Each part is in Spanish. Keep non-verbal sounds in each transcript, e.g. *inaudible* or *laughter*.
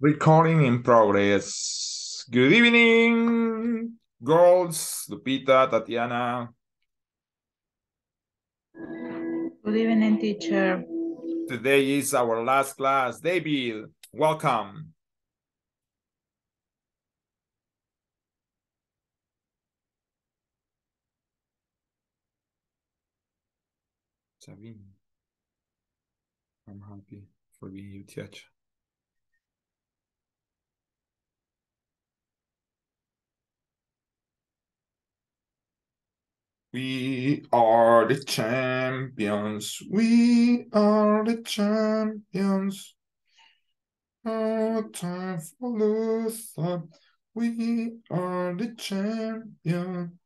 Recording in progress. Good evening, girls. Lupita, Tatiana. Good evening, teacher. Today is our last class. David, welcome. Sabine, I'm happy for being your teacher. We are the champions. We are the champions. No time for Luther. We are the champion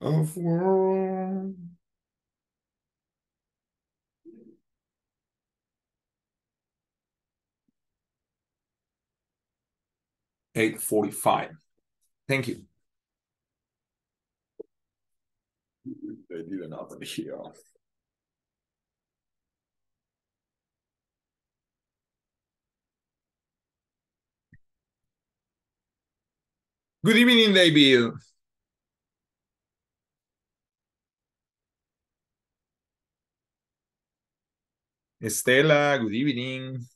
of world. Eight forty-five. Thank you. Good evening, David. Estela, good evening.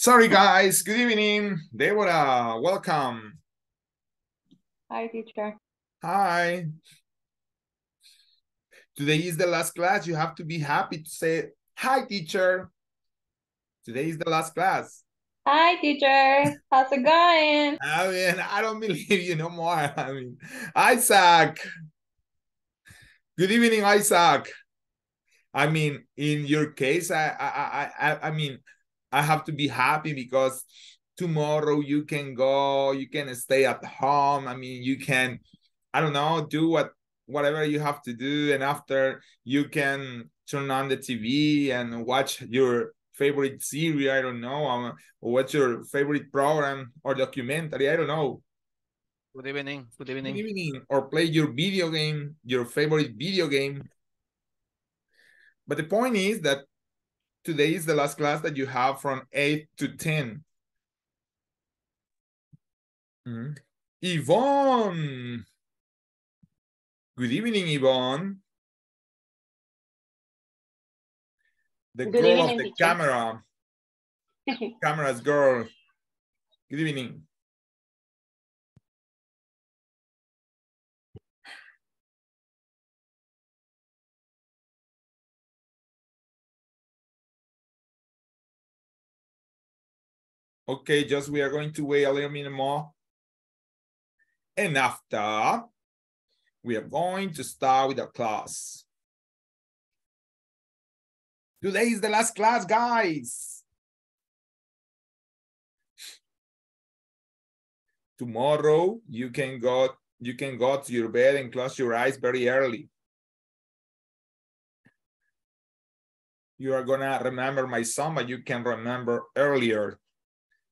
Sorry, guys. Good evening. Deborah, welcome. Hi, teacher. Hi. Today is the last class. You have to be happy to say, hi, teacher. Today is the last class. Hi, teacher. How's it going? I mean, I don't believe you no more. I mean, Isaac. Good evening, Isaac. I mean, in your case, I, I, I, I mean, I have to be happy because tomorrow you can go, you can stay at home. I mean, you can, I don't know, do what whatever you have to do, and after you can turn on the TV and watch your favorite series. I don't know, um, what's your favorite program or documentary? I don't know. Good evening. Good evening. Good evening, or play your video game, your favorite video game. But the point is that today is the last class that you have from 8 to 10. Mm. Yvonne. Good evening, Yvonne. The Good girl evening, of the teacher. camera. *laughs* Camera's girl. Good evening. Okay, just we are going to wait a little minute more. And after, we are going to start with the class. Today is the last class, guys. Tomorrow, you can go you can go to your bed and close your eyes very early. You are gonna remember my son, but you can remember earlier,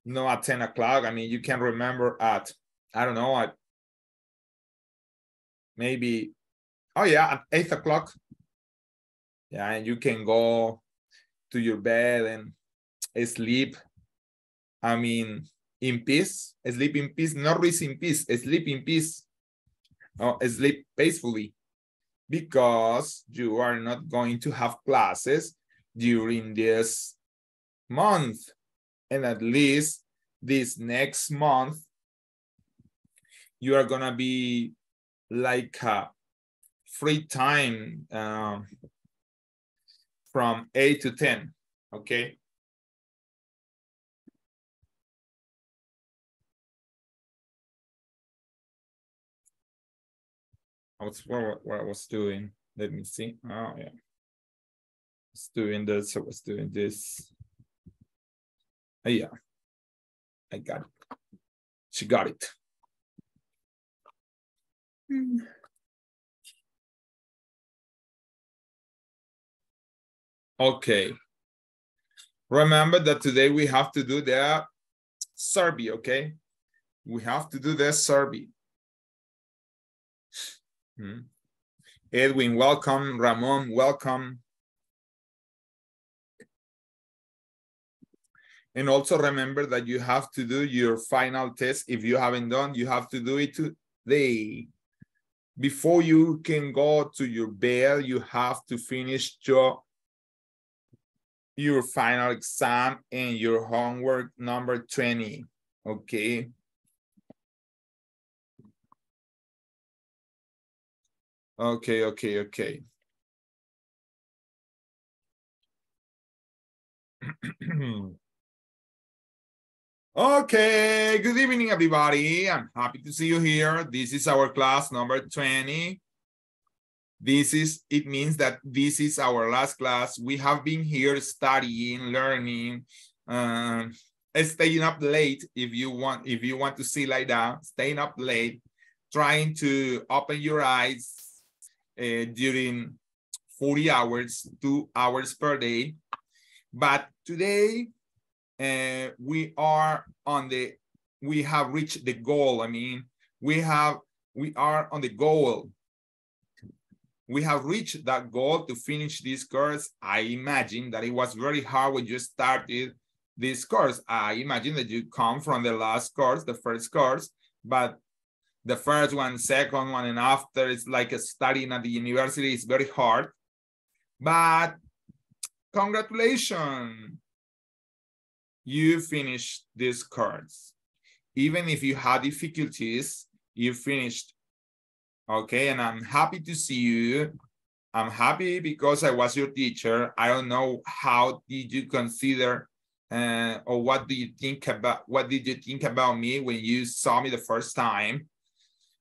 no at 10 o'clock. I mean, you can remember at, I don't know, at maybe, oh yeah, at eight o'clock. Yeah, and you can go to your bed and sleep. I mean, in peace, sleep in peace, not rest in peace, sleep in peace. Oh, sleep peacefully because you are not going to have classes during this month. And at least this next month, you are gonna be like a free time um, from 8 to 10, okay? I was what, what I was doing. Let me see. Oh yeah. I was doing this. I was doing this. Yeah. I got it. She got it. Hmm. Okay. Remember that today we have to do the survey, okay? We have to do the survey. Hmm. Edwin, welcome. Ramon, welcome. And also remember that you have to do your final test. If you haven't done, you have to do it today. Before you can go to your bed, you have to finish your, your final exam and your homework number 20, okay? Okay, okay, okay. *clears throat* okay, good evening, everybody. I'm happy to see you here. This is our class number 20. This is, it means that this is our last class. We have been here studying, learning, uh, staying up late if you want, if you want to see like that, staying up late, trying to open your eyes, uh, during 40 hours, two hours per day. But today uh, we are on the, we have reached the goal. I mean, we have, we are on the goal. We have reached that goal to finish this course. I imagine that it was very hard when you started this course. I imagine that you come from the last course, the first course, but the first one, second one, and after it's like a studying at the university is very hard. But congratulations, you finished these cards. Even if you had difficulties, you finished. Okay, and I'm happy to see you. I'm happy because I was your teacher. I don't know how did you consider uh, or what do you think about what did you think about me when you saw me the first time?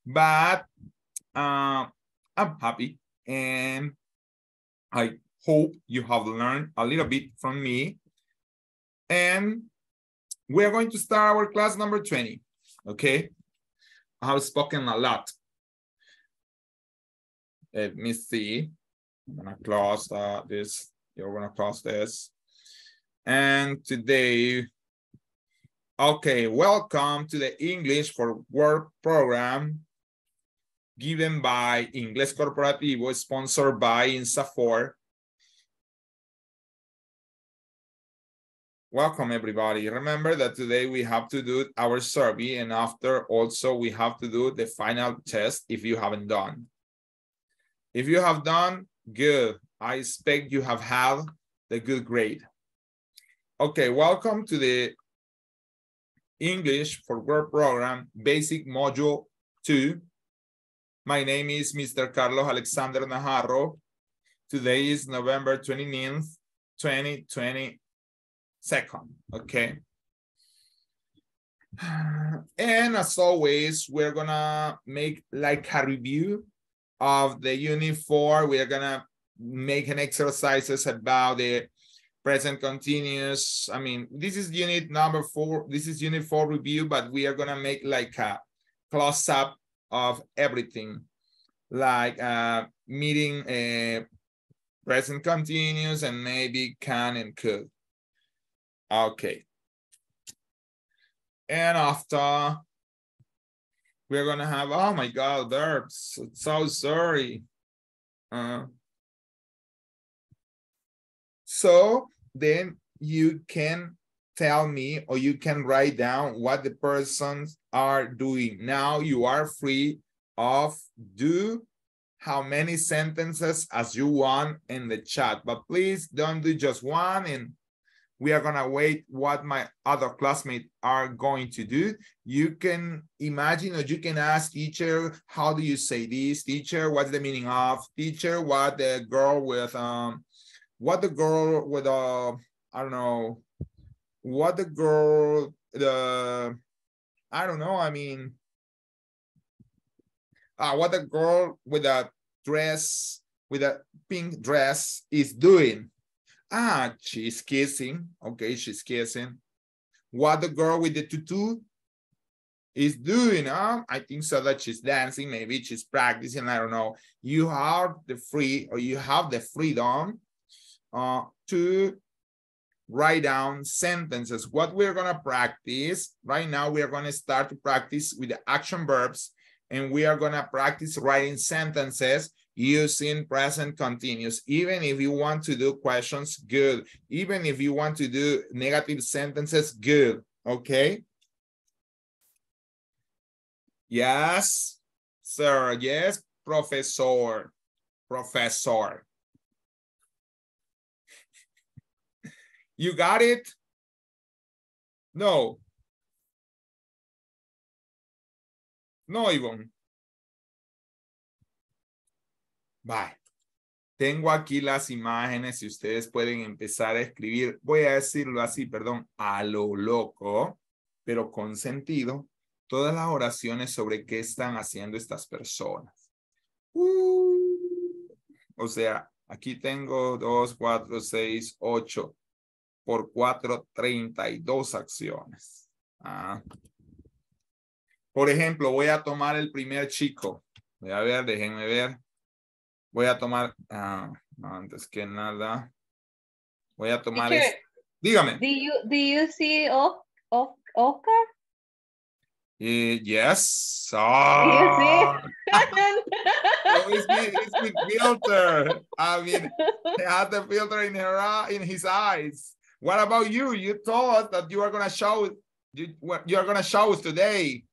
but uh, I'm happy and I hope you have learned a little bit from me. And we're going to start our class number 20, okay? I have spoken a lot. Let me see. I'm gonna close uh, this. You're gonna close this. And today, okay, welcome to the English for Work program given by Inglés Corporativo, sponsored by INSAFOR. Welcome everybody. Remember that today we have to do our survey and after also we have to do the final test if you haven't done. If you have done, good. I expect you have had the good grade. Okay, welcome to the English for Work program, basic module two, my name is Mr. Carlos Alexander Najarro. Today is November 29th, 2022. Okay. And as always, we're gonna make like a review of the unit four. We're gonna make an exercises about the present continuous. I mean, this is unit number four. This is unit four review, but we are gonna make like a close up of everything, like uh, meeting a present continuous and maybe can and could. Okay. And after we're gonna have, oh my God, verbs. So sorry. Uh, so then you can tell me or you can write down what the persons are doing. Now you are free of do how many sentences as you want in the chat, but please don't do just one and we are gonna wait what my other classmates are going to do. You can imagine or you can ask teacher, how do you say this? Teacher, what's the meaning of? Teacher, what the girl with, um, what the girl with, uh, I don't know, what the girl, the, I don't know, I mean, uh, what the girl with a dress, with a pink dress is doing. Ah, she's kissing. Okay, she's kissing. What the girl with the tutu is doing? I think so that she's dancing, maybe she's practicing, I don't know. You have the free or you have the freedom uh, to write down sentences. What we're gonna practice right now, we are gonna start to practice with the action verbs and we are gonna practice writing sentences using present continuous. Even if you want to do questions, good. Even if you want to do negative sentences, good. Okay. Yes, sir. Yes, professor. Professor. *laughs* You got it? No. No, Ivonne. Bye. Tengo aquí las imágenes y ustedes pueden empezar a escribir, voy a decirlo así, perdón, a lo loco, pero con sentido, todas las oraciones sobre qué están haciendo estas personas. Uh, o sea, aquí tengo dos, cuatro, seis, ocho por cuatro, treinta y dos acciones. Ah. Por ejemplo, voy a tomar el primer chico. Voy a ver, déjenme ver. Voy a tomar, no, antes que nada, voy a tomar Teacher, este. Dígame. Do you do you see O- O- Oscar? Eh, yes. Do Ah, you *laughs* oh, it's, see? with, it's with filter. I mean, he has the filter in her in his eyes. What about you? You told us that you are gonna show you what you are gonna show us today.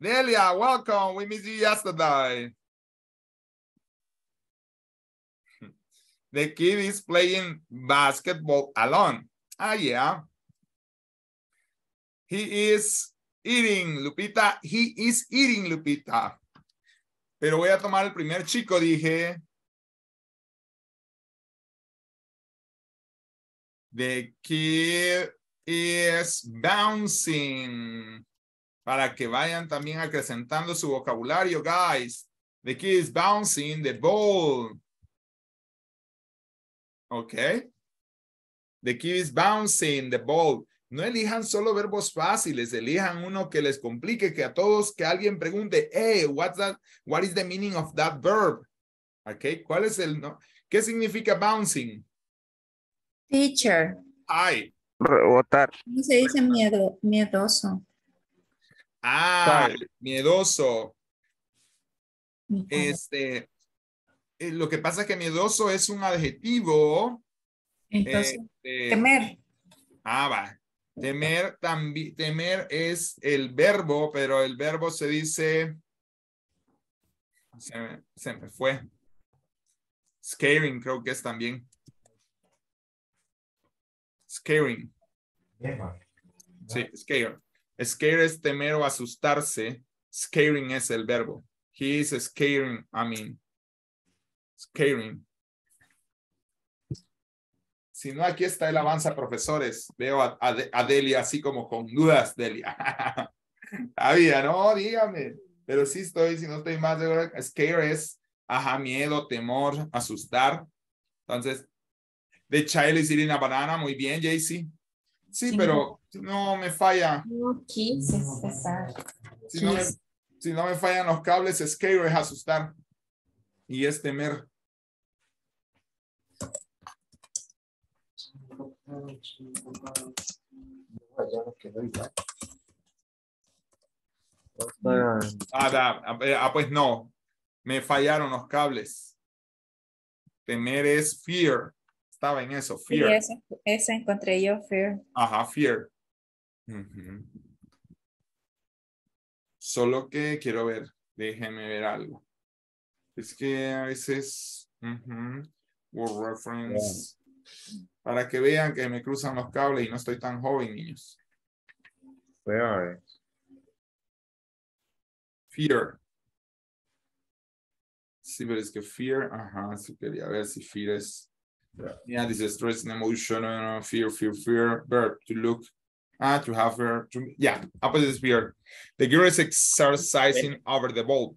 Delia, welcome. We missed you yesterday. The kid is playing basketball alone. Ah, yeah. He is eating, Lupita. He is eating, Lupita. Pero voy a tomar el primer chico, dije. The kid is bouncing. Para que vayan también acrecentando su vocabulario, guys. The kid is bouncing the ball. Okay. The kid is bouncing the ball. No elijan solo verbos fáciles, elijan uno que les complique, que a todos, que alguien pregunte, hey, what's that? What is the meaning of that verb? Okay, ¿cuál es el, no? ¿Qué significa bouncing? Teacher, Hi. Rebotar. ¿cómo se dice miedo, miedoso? Ah, miedoso. Este, eh, lo que pasa es que miedoso es un adjetivo. Entonces, este, temer. Ah, va. Temer también, temer es el verbo, pero el verbo se dice. Se me, se me fue. Scaring, creo que es también. Scaring. Sí, scare. Scare es temer o asustarse. Scaring es el verbo. He is scaring, I mean. Scaring. Si no, aquí está el avanza, profesores. Veo a, a, a Delia así como con dudas, Delia. *laughs* Había, no, dígame. Pero sí estoy, si no estoy más seguro. Scare es, ajá, miedo, temor, asustar. Entonces, the child is eating a banana. Muy bien, JC. Sí, pero no me falla. No quise. Si no, me, si no me fallan los cables, scare es asustar. Y es temer. Ah, da- ah, eh, ah, pues no. Me fallaron los cables. Temer es fear. Estaba en eso, Sí, fear. ese, ese encontré yo, fear. Ajá, fear. Solo que quiero ver, déjenme ver algo. Es que a veces, word reference, para que vean que me cruzan los cables y no estoy tan joven, niños. Where? Fear. Sí, pero es que fear, ajá, sí quería ver si fear es. Yeah, this is stress and emotion, uh, fear, fear, fear, verb, to look, ah, to have her, to, yeah, opposite is fear. The girl is exercising over the ball.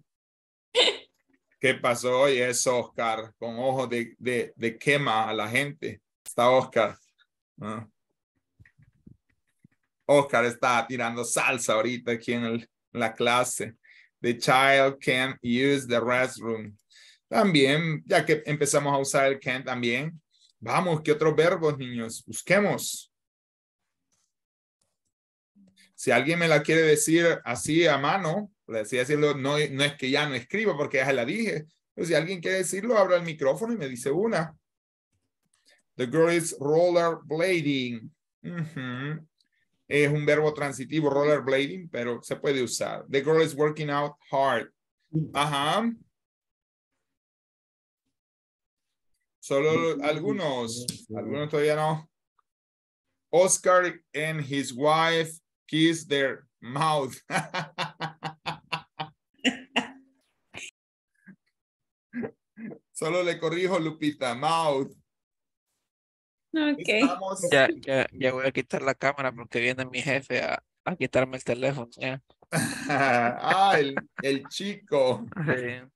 ¿Qué pasó hoy? Es Oscar, con ojos de, de, de quema a la gente. Está Oscar. Ah. Oscar está tirando salsa ahorita aquí en la clase. The child can use the restroom. También, ya que empezamos a usar el can también. Vamos, ¿qué otros verbos, niños? Busquemos. Si alguien me la quiere decir así a mano, por así decirlo, no, no es que ya no escriba porque ya se la dije. Pero si alguien quiere decirlo, abra el micrófono y me dice una. The girl is rollerblading. Es un verbo transitivo, rollerblading, pero se puede usar. The girl is working out hard. Ajá. Solo algunos, algunos todavía no. Oscar and his wife kiss their mouth. *laughs* Solo le corrijo, Lupita, mouth. Ok. Estamos. Ya, ya, ya voy a quitar la cámara porque viene mi jefe a, a quitarme el teléfono. ya. *laughs* ah, el, el chico. Sí.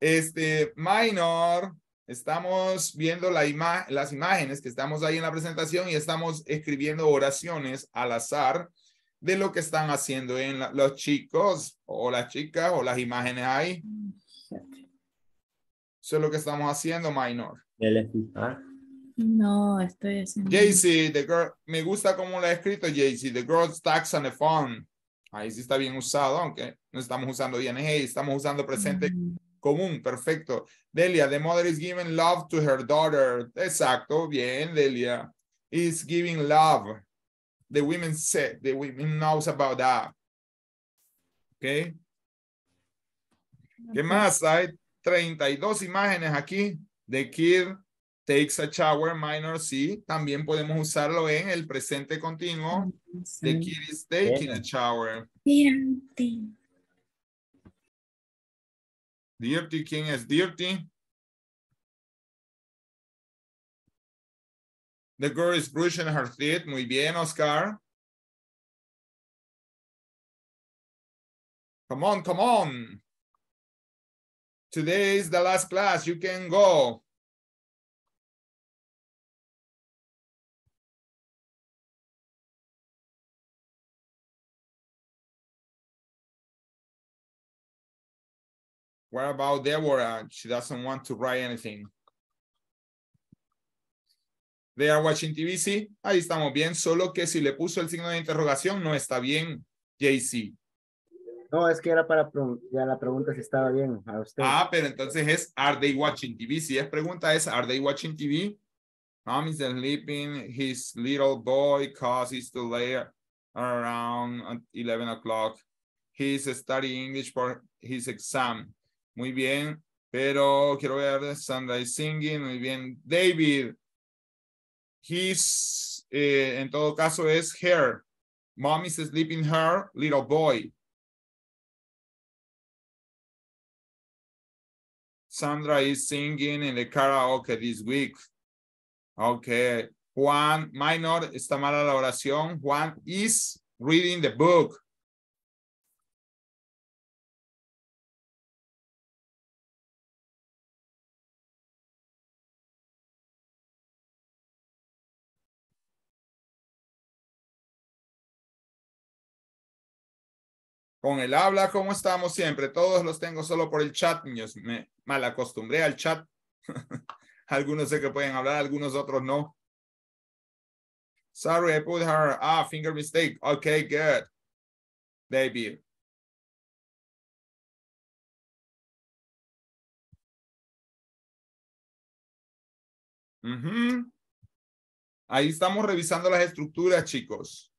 Este, minor, estamos viendo la ima- las imágenes que estamos ahí en la presentación y estamos escribiendo oraciones al azar de lo que están haciendo en la- los chicos o las chicas o las imágenes ahí. Eso es lo que estamos haciendo, minor. No, estoy haciendo. Jaycee, the girl, me gusta cómo lo ha escrito Jaycee, the girl stacks on the phone. Ahí sí está bien usado, aunque no estamos usando ING, estamos usando presente Mm, común, perfecto. Delia, the mother is giving love to her daughter. Exacto, bien, Delia. Is giving love. The women say, the women knows about that. Okay. ¿Qué más? Hay 32 imágenes aquí. The kid takes a shower, minor, sí. También podemos usarlo en el presente continuo. The kid is taking a shower. Tirante. Dirty, ¿quién es dirty? The girl is brushing her teeth. Muy bien, Oscar. Come on, come on. Today is the last class. You can go. What about Deborah? She doesn't want to write anything. They are watching TV, sí. Ahí estamos bien, solo que si le puso el signo de interrogación no está bien, JC. No, es que era para ya la pregunta si estaba bien a usted. Ah, pero entonces es Are they watching TV? Si es pregunta es Are they watching TV? Mom is sleeping his little boy cause he's still there around at 11 o'clock. He's studying English for his exam. Muy bien, pero quiero ver Sandra is singing. Muy bien, David. He's, eh, en todo caso es her. Mom is sleeping her little boy. Sandra is singing in the karaoke this week. Okay. Juan, minor, está mala la oración. Juan is reading the book. Con el habla, ¿cómo estamos siempre? Todos los tengo solo por el chat, niños. Me mal acostumbré al chat. *laughs* algunos sé que pueden hablar, algunos otros no. Sorry, I put her. Ah, finger mistake. Okay, good. Baby. Ahí estamos revisando las estructuras, chicos.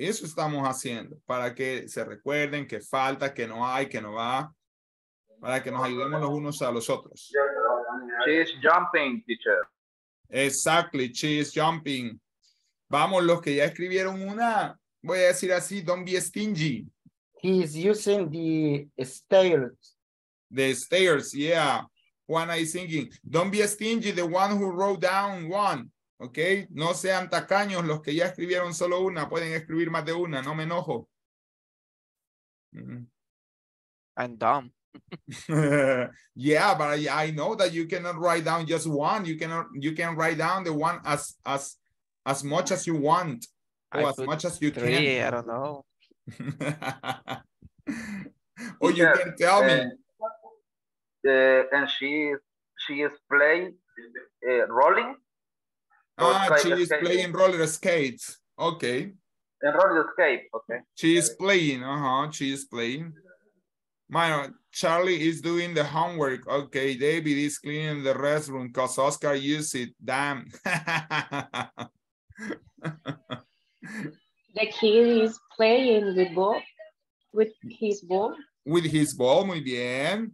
Eso estamos haciendo para que se recuerden que falta, que no hay, que no va, para que nos ayudemos los unos a los otros. She's jumping, teacher. Exactly, cheese jumping. Vamos, los que ya escribieron una, voy a decir así, don't be stingy. He's using the stairs. The stairs, yeah. Juana is singing. Don't be stingy, the one who wrote down one. ¿Ok? No sean tacaños los que ya escribieron solo una. Pueden escribir más de una, no me enojo. Mm. I'm dumb. *laughs* yeah, but I, I know that you cannot write down just one. You cannot you can write down the one as as as much as you want or I as much as you Three, I can. don't know. *laughs* or you Teacher, can tell me. Uh, and she she is playing uh, rolling. Or Ah, she is skating? playing roller skates. Okay. And roller skate. Okay. She is playing. Uh-huh. She is playing. My Charlie is doing the homework. Okay, David is cleaning the restroom because Oscar used it. Damn. *laughs* The kid is playing with ball, with his ball. With his ball, muy bien.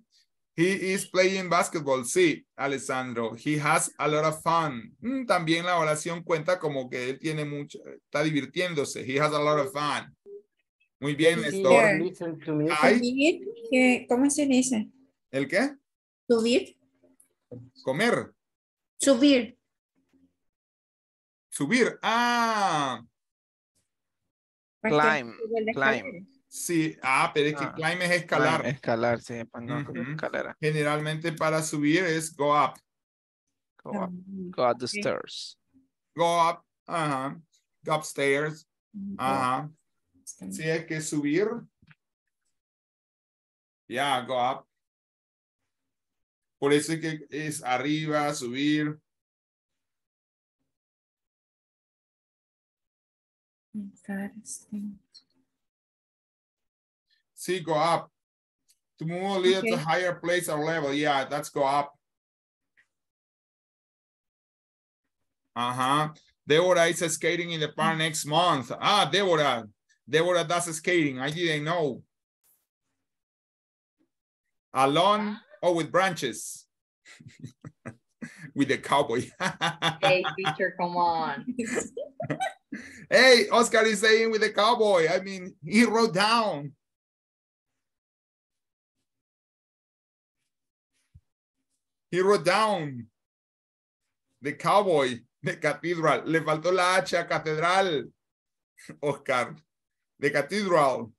He is playing basketball. Sí, Alessandro. He has a lot of fun. Mm, también la oración cuenta como que él tiene mucho, está divirtiéndose. He has a lot of fun. Muy bien, Néstor. listen to music. Ay. Subir, ¿qué- ¿cómo se dice? ¿El qué? Subir. Comer. Subir. Subir. Ah, Climb, climb. Sí. Ah, pero es que Ah, climb es escalar. Climb, Escalar, sí, pues no, Ujú. escalera. Generalmente para subir es go up. Go up, go up the Okay. stairs. Go up. Ajá. Go upstairs. Ajá. Si es que subir. Ya, go up. Por eso es que es arriba, subir. Sí, go up. To move a little to higher place or level. Yeah, that's go up. Uh-huh. Deborah is skating in the park next month. Ah, Deborah. Deborah does skating. I didn't know. Alone or with branches? *laughs* with the cowboy. *laughs* Hey, teacher, come on. *laughs* hey, Oscar is saying with the cowboy. I mean, he wrote down. He wrote down the cowboy, the cathedral. Le faltó la H a catedral, Oscar. The cathedral.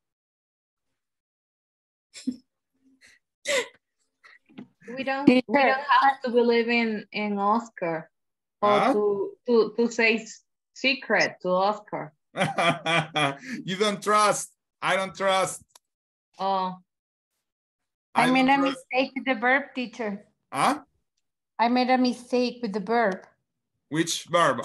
We don't, we don't have to believe in, in Oscar or Huh? to, to, to say secret to Oscar. *laughs* you don't trust. I don't trust. Oh, I don't made a mistake with the verb, teacher. Huh? I made a mistake with the verb, Which verb?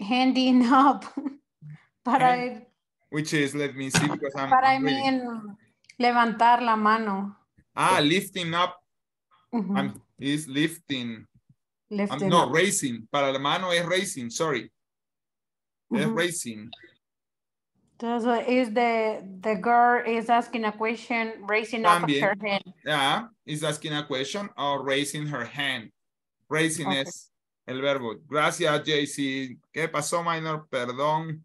handing up. *laughs* But Hand- I, Which is, let me see, because I'm, but I I'm reading. mean, levantar la mano. Ah, lifting up. Ujú, I'm, is lifting. I'm lifting no, up. racing. Para la mano es racing, sorry. Es Ujú. So is the, the girl is asking a question, raising up her hand. Yeah, is asking a question or raising her hand. Raising Okay. es el verbo. Gracias, JC. ¿Qué pasó, minor? Perdón.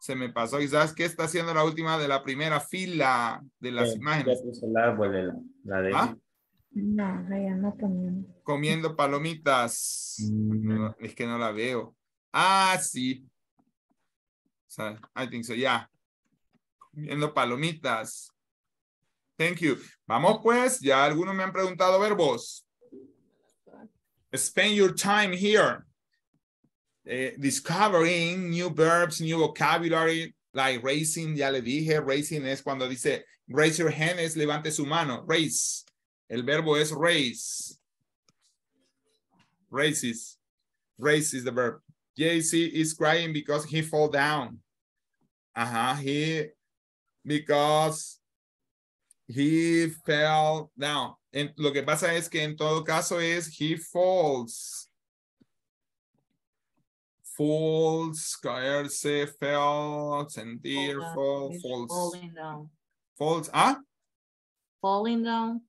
Se me pasó. Quizás, ¿qué está haciendo la última de la primera fila de las Ya- imágenes? ya puso el árbol de la, la de ¿Ah? No, vaya, no poniendo. Comiendo palomitas. Mm. No, es que no la veo. Ah, sí. I think so, ya. Comiendo palomitas. Thank you. Vamos pues, ya algunos me han preguntado verbos. Spend your time here. eh, discovering new verbs, new vocabulary. Like raising, ya le dije, raising es cuando dice raise your hand es levante su mano, raise. El verbo es raise. Raises. Raise is the verb. JC is crying because he fall down. Ajá, he, because he fell down. En- lo que pasa es que en todo caso es he falls. Falls, caerse, fell, sentir, fall, falls. Falling down. Falls, ah, Falling down.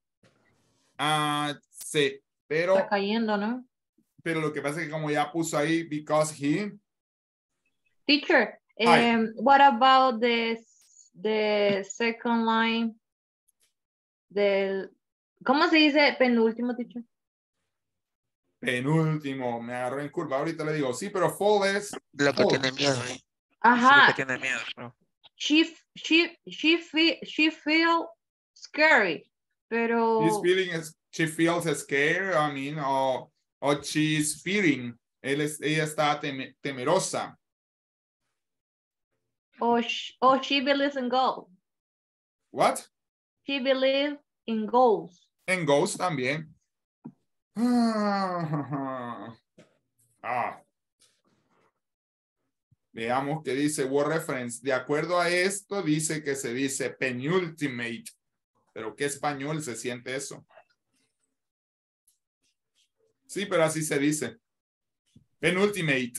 ah, sí, pero, Está cayendo, ¿no? pero lo que pasa es que como ya puso ahí, because he, Teacher, um, what about the, the second line? Del, ¿cómo se dice penúltimo, teacher? penúltimo, me agarró en curva, ahorita le digo, sí, pero fall es, Lo que tiene miedo. Sí, Ajá, lo que tiene miedo. bro. she, she, she feel, she feel scary, pero, She's feeling, she feels scared, I mean, or, or she's fearing. Él es, ella está teme- temerosa. Or, sh- or she believes in God. What? She believes in goals. En Ghost también. Ah. *laughs* Ah. Veamos qué dice Word Reference. De acuerdo a esto, dice que se dice penultimate. Pero ¿qué español se siente eso? Sí, pero así se dice. Penultimate.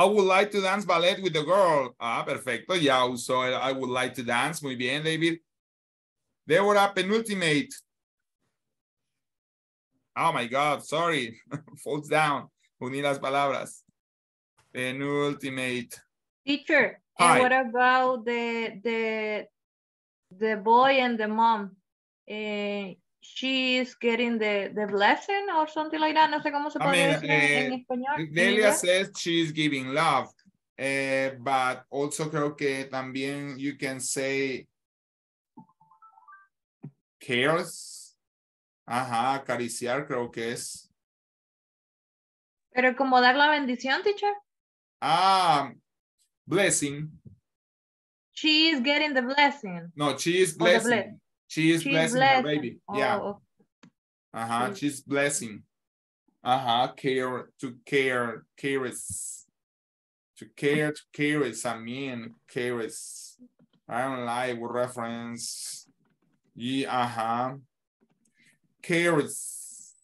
I would like to dance ballet with the girl. Ah, perfecto. Ya usó el I would like to dance. Muy bien, David. Débora, penultimate. Oh my God, sorry. *laughs* Falls down. Uní las palabras. Penultimate. Teacher, Hi. and what about the, the, the boy and the mom? Eh, she is getting the, the blessing or something like that. No sé cómo se I puede mean, decir en, en eh, español. Delia says she's giving love. Eh, but also creo que también you can say cares. Ajá, acariciar creo que es. Pero como dar la bendición, teacher. Ah, blessing. She is getting the blessing. No, she is blessing. She is She is blessing her baby. Oh, Yeah. Ajá, Sí. she's blessing. Uh-huh. care, to care, cares. To care, to care. cares, I mean, cares. I don't like with reference. Y, ajá. Cares.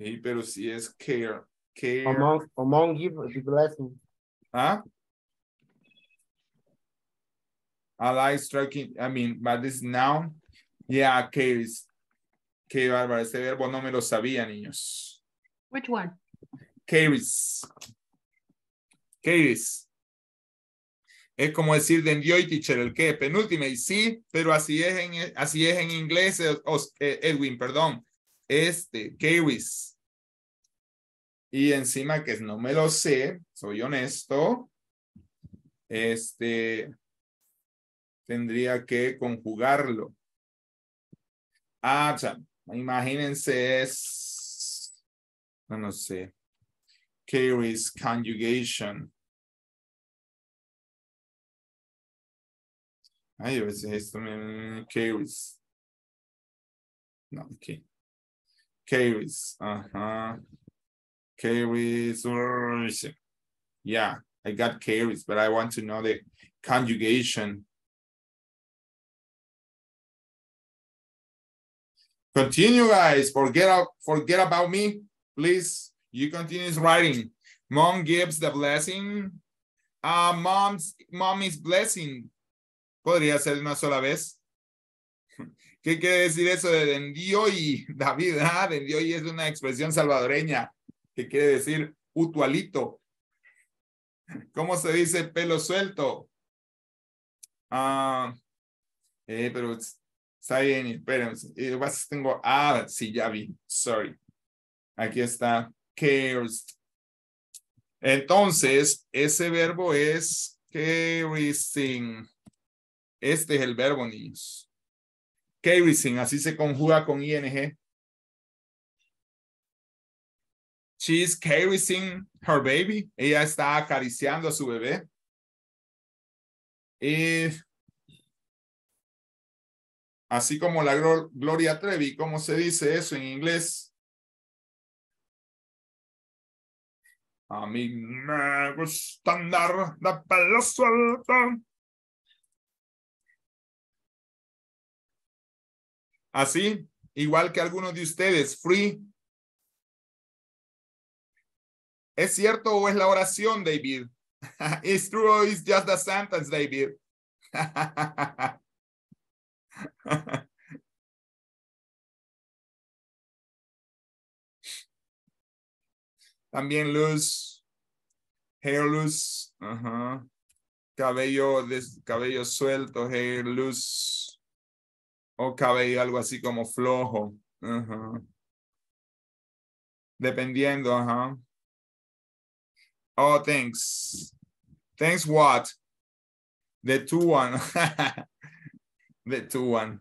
Sí, pero si es care, care. Among, among give the blessing. Huh? I like striking, I mean, but this noun, yeah, carries. Qué bárbaro, este verbo no me lo sabía, niños. Which one? Carries. Carries. Es como decir de enjoy teacher, el que penúltima y sí, pero así es en, así es en inglés, eh, eh, Edwin, perdón. Este, carries. Y encima que no me lo sé, soy honesto, este, tendría que conjugarlo. Ah, imagínense es, no, no sé, carries conjugation. Ay, a veces esto me carries. No, ok. Carries, ajá. Carries, yeah, I got carries, but I want to know the conjugation. Continue, guys. Forget forget about me, please. You continue writing. Mom gives the blessing. Uh, mom's mom is blessing. Podría ser una sola vez. *laughs* ¿Qué quiere decir eso de dendio y *laughs* David? Ah, dendio y es una expresión salvadoreña que quiere decir utualito. *laughs* ¿Cómo se dice pelo suelto? Ah, eh, pero está bien, Tengo, ah, sí, ya vi, sorry. Aquí está, cares. Entonces, ese verbo es carrying. Este es el verbo, niños. Carrying, así se conjuga con ing. She's caressing her baby. Ella está acariciando a su bebé. Y así como la Glo- Gloria Trevi, ¿cómo se dice eso en inglés? A mí me gusta andar de pelo suelto. Así, igual que algunos de ustedes, free. ¿Es cierto o es la oración, David? *laughs* It's true or it's just a sentence, David? *laughs* *laughs* También luz, hair loose, ajá. cabello, des- cabello suelto, hair loose, o cabello algo así como flojo. ajá. Dependiendo, ajá. Oh, thanks. Thanks what? The two one. *laughs* The two one.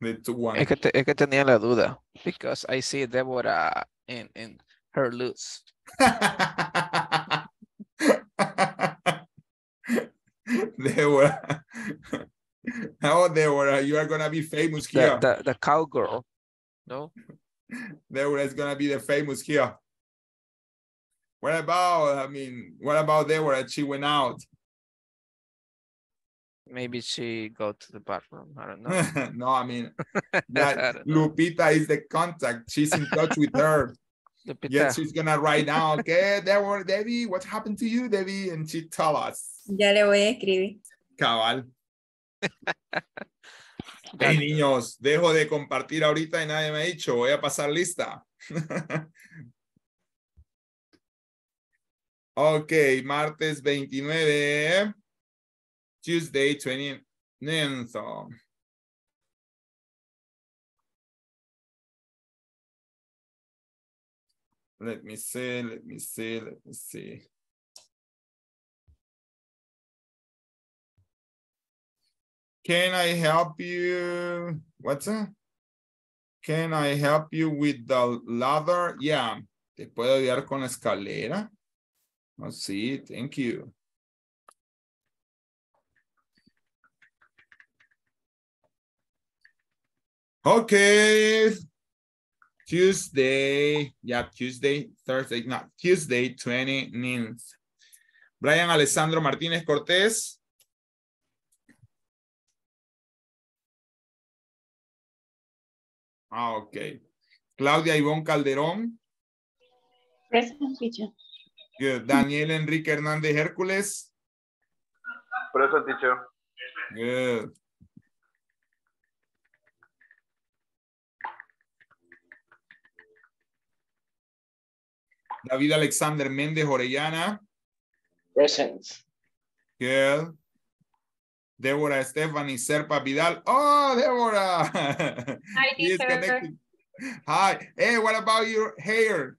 The two one. Es que, te- es que tenía la duda. Because I see Deborah in, in her loose. *laughs* Deborah. Oh, Deborah, you are gonna be famous The, here. the, the cowgirl. No? Deborah is gonna be the famous here. What about, I mean, what about Deborah? She went out. Maybe she go to the bathroom. I don't know. *laughs* no, I mean, *laughs* I that. Lupita is the contact. She's in touch with *laughs* her. Lupita, Yes, she's gonna write down, okay, Deborah, Debbie, what happened to you, Debbie? And she tell us. Ya le voy a escribir. Cabal. Hey, niños, dejo de compartir ahorita y nadie me ha dicho, voy a pasar lista. ok, martes 29, Tuesday 29th. Let me see, let me see, let me see. Can I help you? What's that? Can I help you with the ladder? Yeah. ¿Te puedo ayudar con la escalera? Oh, sí, thank you. Okay. Tuesday. Yeah, Tuesday, Thursday, no, Tuesday, 29th. Brian Alessandro Martínez Cortés. Ah, ok. Claudia Ivonne Calderón. Present teacher. Good. Daniel Enrique Hernández Hércules. Present teacher. Good. David Alexander Méndez Orellana. Present. Good. Débora Stephanie Serpa Vidal. Oh, Débora. Hi, *laughs* teacher. Hi. Hey, what about your hair?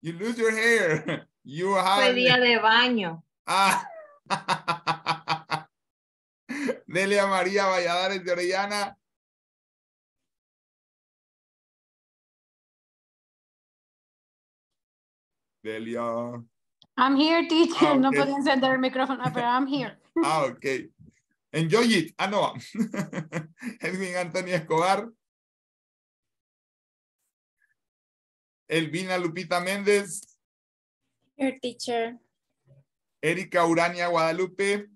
You lose your hair. *laughs* You Fue have. día de baño. Ah. *laughs* Delia María Valladares de Orellana. Delia. I'm here, teacher. Ah, No podía encender el micrófono, *laughs* pero I'm here. Ah, ok. Enjoy it. Ah, no. *laughs* Edwin Antonio Escobar. Elvina Lupita Méndez. Your teacher. Erika Urania Guadalupe.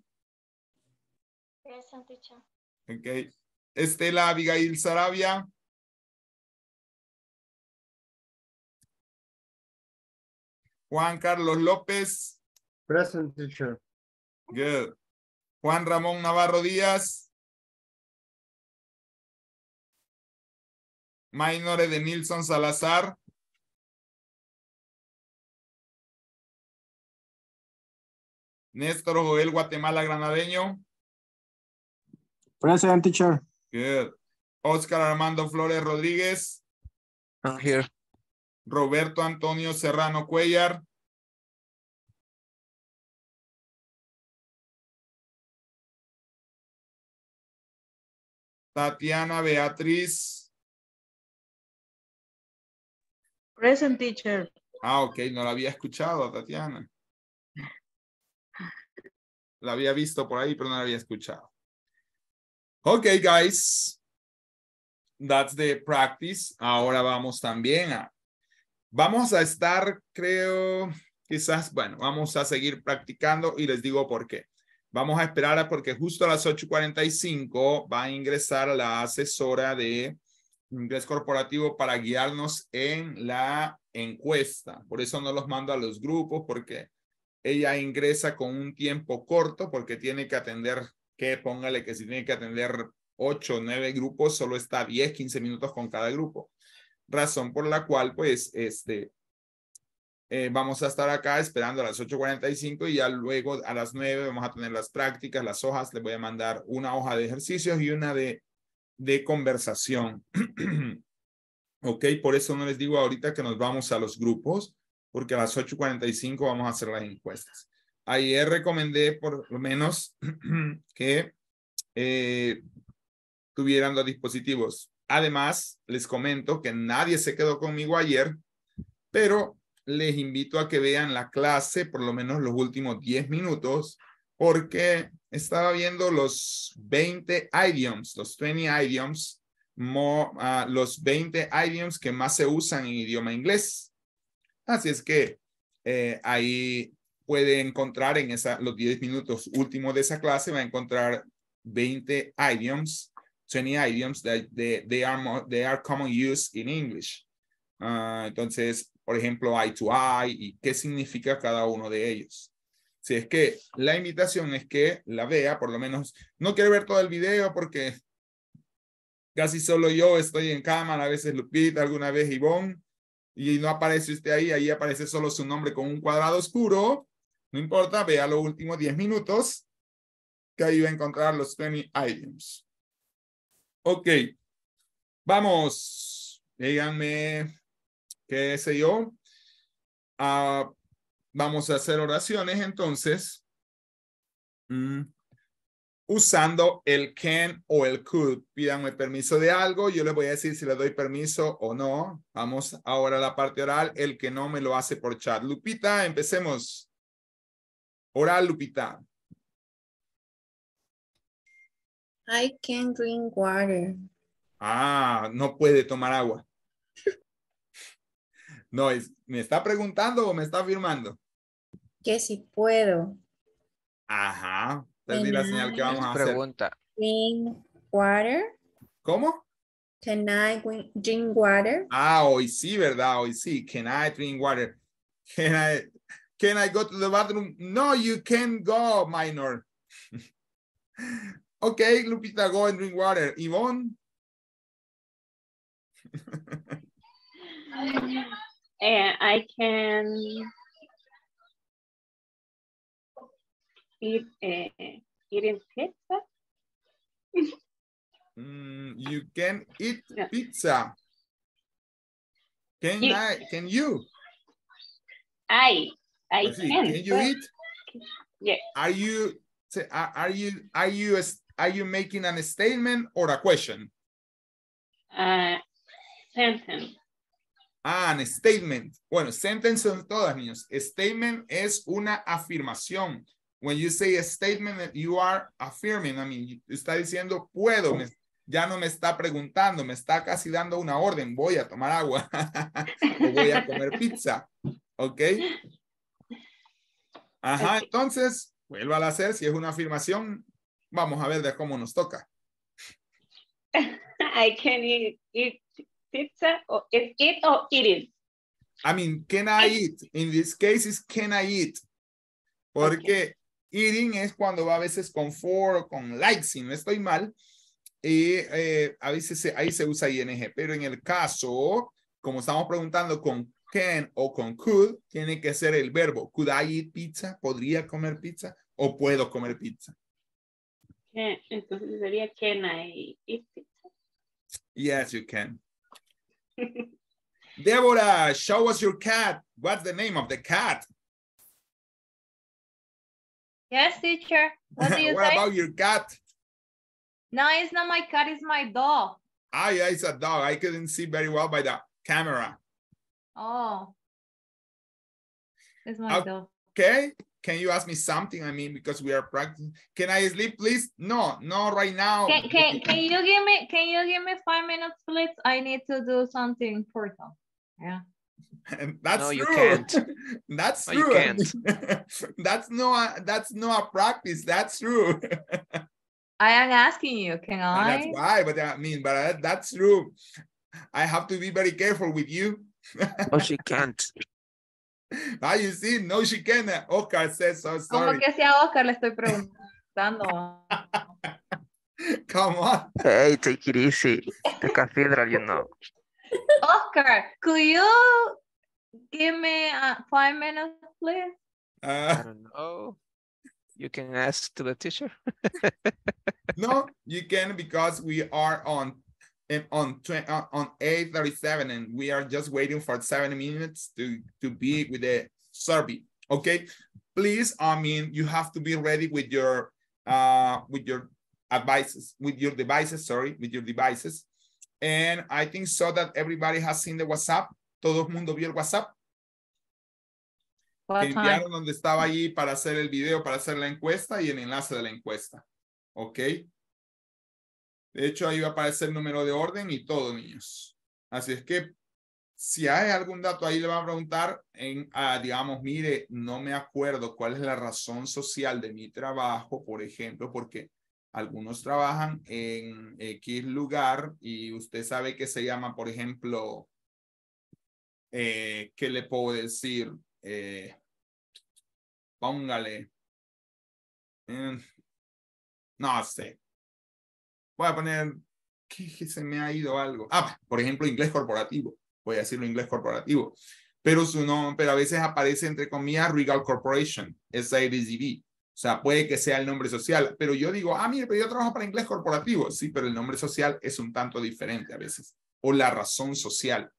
Present teacher. Ok. Estela Abigail Sarabia. Juan Carlos López. Present teacher. Good. Juan Ramón Navarro Díaz. Minore de Nilson Salazar. Néstor Joel Guatemala Granadeño. Present teacher. Good. Oscar Armando Flores Rodríguez. I'm here. Roberto Antonio Serrano Cuellar. Tatiana Beatriz. Present teacher. Ah, ok, no la había escuchado, Tatiana. La había visto por ahí, pero no la había escuchado. Okay, guys. That's the practice. Ahora vamos también a... Vamos a estar, creo, quizás, bueno, vamos a seguir practicando y les digo por qué. Vamos a esperar a porque justo a las 8.45 va a ingresar la asesora de inglés corporativo para guiarnos en la encuesta. Por eso no los mando a los grupos porque ella ingresa con un tiempo corto porque tiene que atender, que póngale que si tiene que atender 8 o 9 grupos, solo está 10, 15 minutos con cada grupo. Razón por la cual, pues, este, eh, vamos a estar acá esperando a las 8.45 y ya luego a las 9 vamos a tener las prácticas, las hojas. Les voy a mandar una hoja de ejercicios y una de, de conversación. *clears throat* ok, por eso no les digo ahorita que nos vamos a los grupos, porque a las 8.45 vamos a hacer las encuestas. Ayer recomendé por lo menos *clears throat* que eh, tuvieran los dispositivos. Además, les comento que nadie se quedó conmigo ayer, pero les invito a que vean la clase por lo menos los últimos 10 minutos porque estaba viendo los 20 idioms, los 20 idioms, uh, los 20 idioms que más se usan en idioma inglés. Así es que eh, ahí puede encontrar en esa, los 10 minutos últimos de esa clase, va a encontrar 20 idioms, 20 idioms that they, they, are, more, they common use in English. Uh, entonces, por ejemplo, eye to eye y qué significa cada uno de ellos. Si es que la invitación es que la vea, por lo menos, no quiere ver todo el video porque casi solo yo estoy en cámara, a veces Lupita, alguna vez Ivonne, y no aparece usted ahí, ahí aparece solo su nombre con un cuadrado oscuro. No importa, vea los últimos 10 minutos, que ahí va a encontrar los 20 items. Ok, vamos, díganme qué sé yo. Ah, vamos a hacer oraciones entonces mm, usando el can o el could. Pídanme permiso de algo, yo les voy a decir si le doy permiso o no. Vamos ahora a la parte oral, el que no me lo hace por chat. Lupita, empecemos. Oral, Lupita. I can drink water. Ah, no puede tomar agua. No, ¿me está preguntando o me está afirmando? Que si puedo. Ajá. La señal que vamos a hacer. Pregunta. Drink water. ¿Cómo? Can I drink water? Ah, hoy sí, ¿verdad? Hoy sí. Can I drink water? Can I, can I go to the bathroom? No, you can't go, minor. Okay, Lupita, go and drink water. Yvonne? *laughs* and I can eat uh, eating pizza. *laughs* mm, you can eat yeah. pizza. Can you, I? Can you? I I can. Can you eat? Yeah. Are you? Are, are you? Are you? Are you making a statement or a question? Uh, sentence. Ah, un statement. Bueno, sentence son todas, niños. Statement es una afirmación. When you say a statement, you are affirming. I mean, está diciendo, puedo. Me, ya no me está preguntando, me está casi dando una orden. Voy a tomar agua. *laughs* o voy a comer pizza. ¿Ok? Ajá, entonces, vuelva a hacer. Si es una afirmación, vamos a ver de cómo nos toca. *laughs* I can eat, eat pizza or it or eating? I mean, can I eat? In this case is can I eat? Porque okay. eating es cuando va a veces con for o con like, si no estoy mal. Y eh, a veces se, ahí se usa ing, pero en el caso, como estamos preguntando con can o con could, tiene que ser el verbo. Could I eat pizza? ¿Podría comer pizza? ¿O puedo comer pizza? Can, entonces sería can I eat pizza? Yes, you can. *laughs* Deborah, show us your cat. What's the name of the cat? Yes, teacher. What do *laughs* you what say? about your cat? No, it's not my cat, it's my dog. Ah, yeah, it's a dog. I couldn't see very well by the camera. Oh. It's my Okay. dog. Okay. Can you ask me something? I mean, because we are practicing. Can I sleep, please? No, no, right now. Can, can, can you give me, can you give me five minutes, please? I need to do something important. Yeah. And *laughs* that's No, you can't. *laughs* that's No, you can't. *laughs* that's no that's no a practice. That's true. I am asking you, can And that's why, but I mean, but uh, that's true. I have to be very careful with you. Oh, she can't. *laughs* Ah, you see, no, she can. Oscar says so sorry. Como sorry. que si a Oscar le estoy preguntando. *laughs* Come on. Hey, take it easy. The cathedral, you know. Oscar, could you give me uh, five minutes, please? I Uh, don't know. You can ask to the teacher. *laughs* no, you can because we are on and on uh, on 837 and we are just waiting for seven minutes to to be with the survey okay please i mean you have to be ready with your uh with your advices with your devices sorry with your devices and i think so that everybody has seen the whatsapp todo el mundo vio el whatsapp What que time? enviaron donde estaba allí para hacer el video, para hacer la encuesta y el enlace de la encuesta. ¿Ok? De hecho, ahí va a aparecer el número de orden y todo, niños. Así es que si hay algún dato ahí, le van a preguntar en, digamos, mire, no me acuerdo cuál es la razón social de mi trabajo, por ejemplo, porque algunos trabajan en X lugar y usted sabe que se llama, por ejemplo, eh, ¿qué le puedo decir? Eh, póngale. mm, no sé. Voy a poner, que, que se me ha ido algo. Ah, por ejemplo, inglés corporativo. Voy a decirlo inglés corporativo. Pero su nombre, pero a veces aparece entre comillas Regal Corporation, SADCB. O sea, puede que sea el nombre social, pero yo digo, ah, mire, pero yo trabajo para inglés corporativo. Sí, pero el nombre social es un tanto diferente a veces. O la razón social.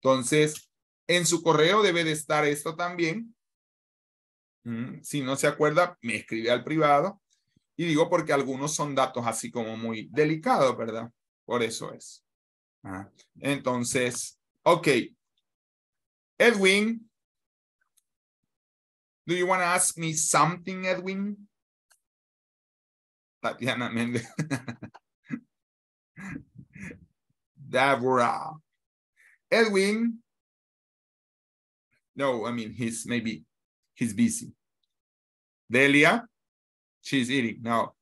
Entonces, en su correo debe de estar esto también. Mm, Si no se acuerda, me escribe al privado. Y digo porque algunos son datos así como muy delicados, ¿verdad? Por eso es. Ah, Entonces, ok. Edwin, do you want to ask me something, Edwin? Tatiana Méndez. *laughs* Deborah. Edwin. No, I mean, he's maybe, he's busy. Delia, she's eating. now.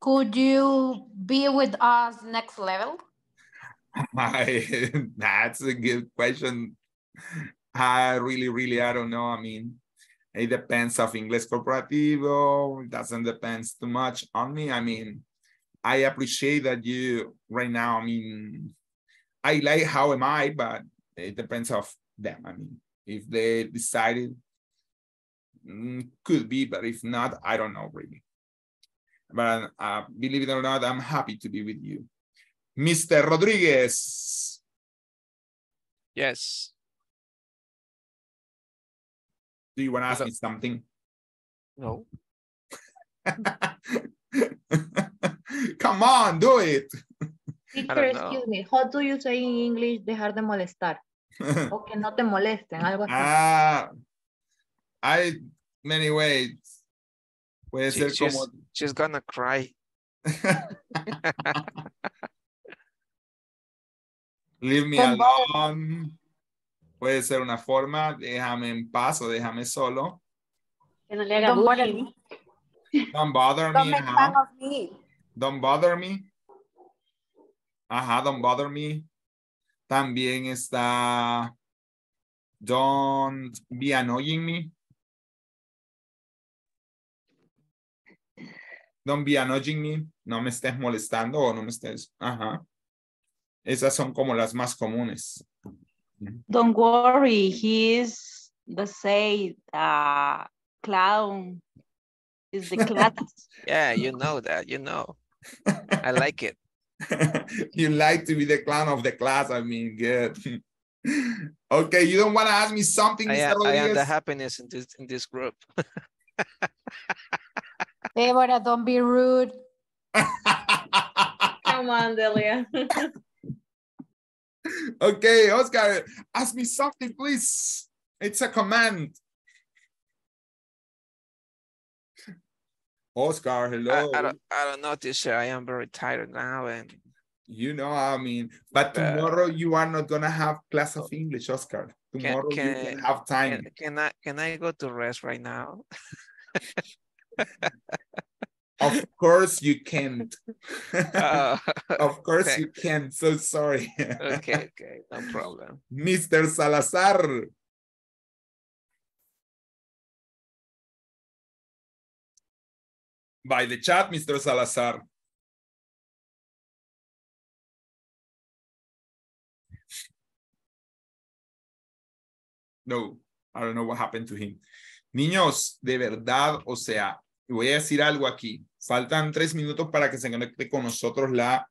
Could you be with us next level? I, *laughs* that's a good question. I really, really, I don't know. I mean, it depends of English corporativo. It doesn't depend too much on me. I mean, I appreciate that you right now. I mean, I like how am I, but it depends of them. I mean, if they decided, mm, could be, but if not, I don't know really. But uh, believe it or not, I'm happy to be with you. Mr. Rodriguez. Yes. Do you want to ask me something? No. *laughs* Come on, do it. Teacher, excuse me, how do you say in English dejar de molestar? O que no te molesten, algo así. ah, hay many ways. Puede She- ser she's, como. she's gonna cry. *laughs* Leave me alone. Puede ser una forma, déjame en paz o déjame solo. Que no le haga Don't bother bullying. Don't bother Don't me. make ajá. fun of me. Don't bother me. Ajá, don't bother me. También está Don't be annoying me. Don't be annoying me. No me estés molestando o no me estés. Ajá. Esas son como las más comunes. Don't worry, he's the say uh, clown is the *laughs* class. Yeah, you know that, you know. I like it. *laughs* you like to be the clown of the class. I mean, good. *laughs* okay, you don't want to ask me something, I Mr. am, I am the happiness in this in this group. *laughs* Deborah, don't be rude. Come on, Delia. Okay, Oscar, ask me something, please. It's a command. Oscar, I, hello. I don't, I don't know, teacher. I am very tired now, and You know, I mean, but Uh, tomorrow you are not gonna have class of English, Oscar. can, Tomorrow you can, can have time. can, can I can I go to rest right now? *laughs* Of course you can't. Oh, *laughs* Of course thank- you can't. So sorry. okay, *laughs* okay, no problem. Mr. Salazar. By the chat, Mr. Salazar. No, I don't know what happened to him. Niños, de verdad, o sea, voy a decir algo aquí. Faltan tres minutos para que se conecte con nosotros la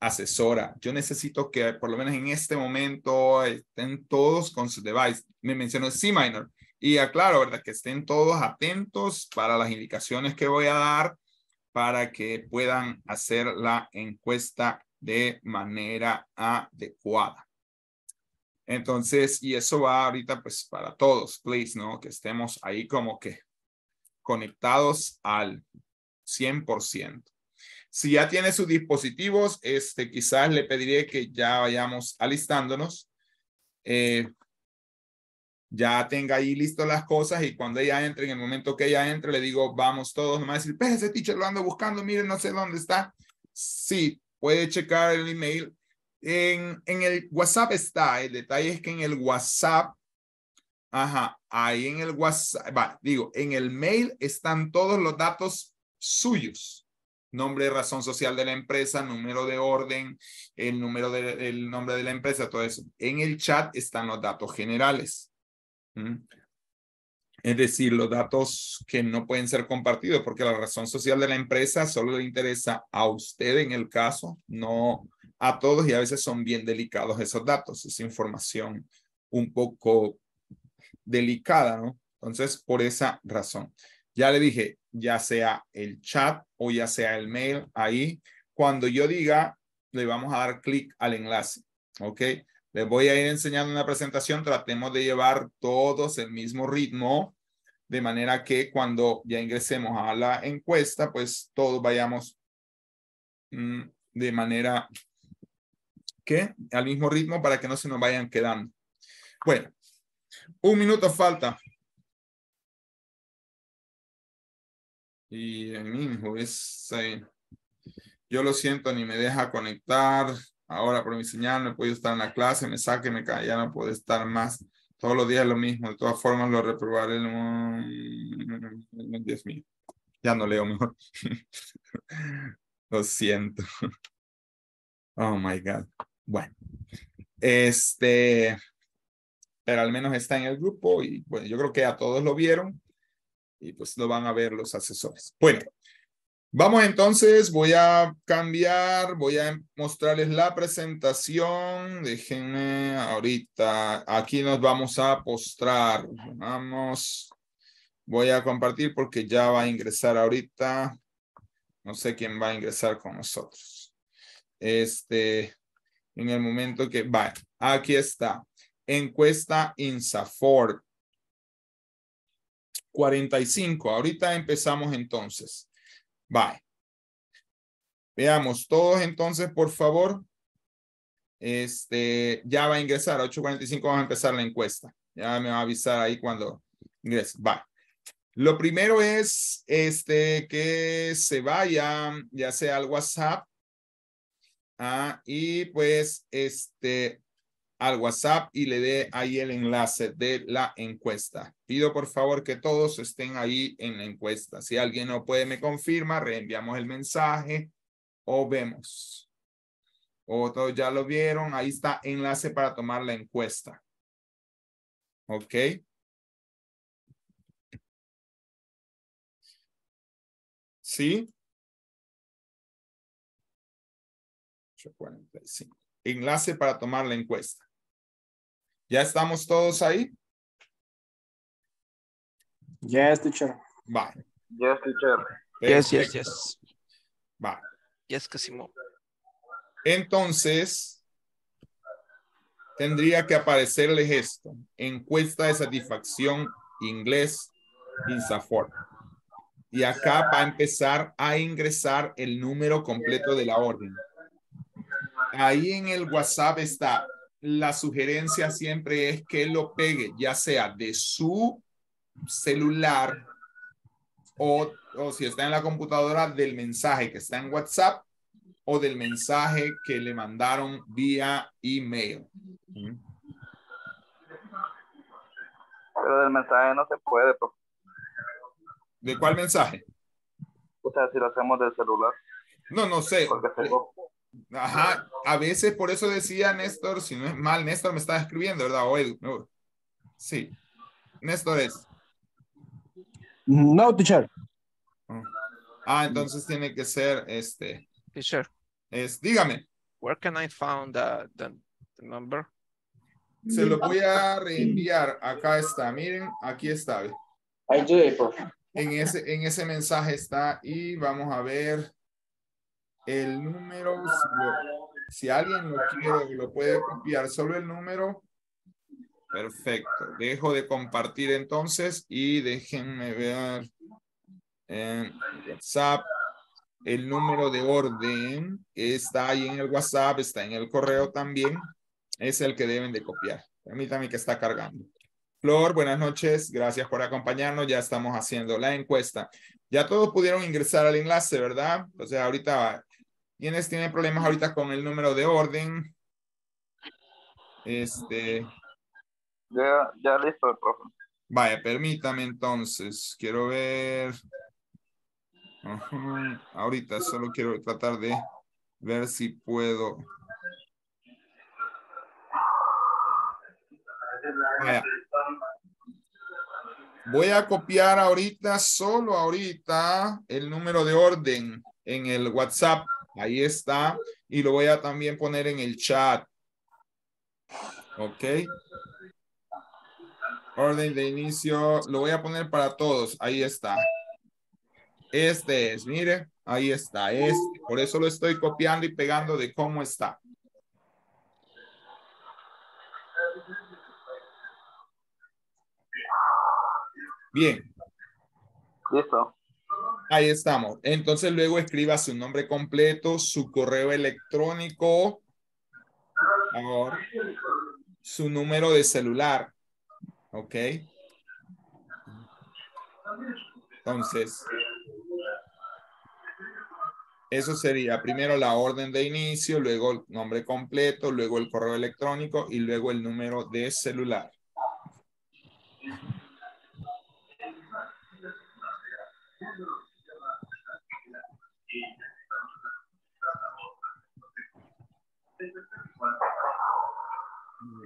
asesora. Yo necesito que por lo menos en este momento estén todos con su device. Me mencionó C minor. Y aclaro, ¿verdad? Que estén todos atentos para las indicaciones que voy a dar para que puedan hacer la encuesta de manera adecuada. Entonces, y eso va ahorita pues para todos, please, ¿no? Que estemos ahí como que conectados al 100%. Si ya tiene sus dispositivos, este, quizás le pediré que ya vayamos alistándonos. Eh, ya tenga ahí listas las cosas y cuando ella entre, en el momento que ella entre, le digo, vamos todos, no me va a decir, ese teacher lo ando buscando, miren, no sé dónde está. Sí, puede checar el email. En, en el WhatsApp está, el detalle es que en el WhatsApp, ajá, ahí en el WhatsApp, va, digo, en el mail están todos los datos suyos nombre, razón social de la empresa, número de orden, el número de, el nombre de la empresa, todo eso. En el chat están los datos generales. Es decir, los datos que no pueden ser compartidos porque la razón social de la empresa solo le interesa a usted en el caso, no a todos y a veces son bien delicados esos datos, esa información un poco delicada, ¿no? Entonces, por esa razón. Ya le dije, ya sea el chat o ya sea el mail, ahí cuando yo diga, le vamos a dar clic al enlace, ¿ok? Les voy a ir enseñando una presentación, tratemos de llevar todos el mismo ritmo, de manera que cuando ya ingresemos a la encuesta, pues todos vayamos mm, de manera que al mismo ritmo para que no se nos vayan quedando. Bueno, un minuto falta. Y mi hijo es, eh, yo lo siento, ni me deja conectar. Ahora por mi señal no puedo estar en la clase, me saque, me cae, ya no puedo estar más. Todos los días lo mismo, de todas formas lo reprobaré. Dios mío, ya no leo mejor. *laughs* lo siento. Oh my God. Bueno, este, pero al menos está en el grupo y bueno, yo creo que a todos lo vieron y pues lo van a ver los asesores. Bueno, vamos entonces, voy a cambiar, voy a mostrarles la presentación. Déjenme ahorita, aquí nos vamos a postrar. Vamos, voy a compartir porque ya va a ingresar ahorita. No sé quién va a ingresar con nosotros. Este, en el momento que va, aquí está. Encuesta INSAFORD 45. Ahorita empezamos entonces. Bye. Veamos todos entonces, por favor. Este, ya va a ingresar. A 8.45 vamos a empezar la encuesta. Ya me va a avisar ahí cuando ingrese. Bye. Lo primero es este, que se vaya, ya sea al WhatsApp. Ah, y pues este, al WhatsApp y le dé ahí el enlace de la encuesta. Pido por favor que todos estén ahí en la encuesta. Si alguien no puede, me confirma, reenviamos el mensaje o vemos. O todos ya lo vieron, ahí está enlace para tomar la encuesta. ¿Ok? ¿Sí? 845. Enlace para tomar la encuesta. ¿Ya estamos todos ahí? Yes, teacher. Vale. Yes, teacher. Yes, yes, yes. Vale. Yes, Casimo. Entonces, tendría que aparecerles esto. Encuesta de satisfacción inglés INSAFORP. Y acá va a empezar a ingresar el número completo de la orden. Ahí en el WhatsApp está. La sugerencia siempre es que lo pegue, ya sea de su celular o, o si está en la computadora del mensaje que está en WhatsApp o del mensaje que le mandaron vía email. Pero del mensaje no se puede, profe. ¿De cuál mensaje? O sea, si lo hacemos del celular. No, no sé. Porque se Ajá, a veces por eso decía Néstor, si no es mal, Néstor me estaba escribiendo, ¿verdad? O Edu, no. Sí. Néstor es. No, teacher. Ah, entonces tiene que ser este. Teacher, Es, dígame, where can I find the, the, the number? se lo voy a reenviar. Acá está, miren, aquí está. do it, profe. En ese, en ese mensaje está y vamos a ver el número. Si, alguien lo quiere, lo puede copiar solo el número. Perfecto. Dejo de compartir entonces y déjenme ver en WhatsApp. El número de orden está ahí en el WhatsApp, está en el correo también. Es el que deben de copiar. Permítame que está cargando. Flor, buenas noches. Gracias por acompañarnos. Ya estamos haciendo la encuesta. Ya todos pudieron ingresar al enlace, ¿verdad? Entonces ahorita, ¿quiénes tienen problemas ahorita con el número de orden? Este, Ya, ya listo profe. vaya, permítame entonces. Quiero ver. Ahorita solo quiero tratar de ver si puedo. Vaya. Voy a copiar ahorita, solo ahorita, el número de orden en el WhatsApp. Ahí está. Y lo voy a también poner en el chat. Ok. Orden de inicio. Lo voy a poner para todos. Ahí está. Este es, mire. Ahí está. Este. Por eso lo estoy copiando y pegando de cómo está. Bien. Listo. Ahí estamos. Entonces luego escriba su nombre completo, su correo electrónico, su número de celular. ¿Ok? Entonces, eso sería primero la orden de inicio, luego el nombre completo, luego el correo electrónico y luego el número de celular.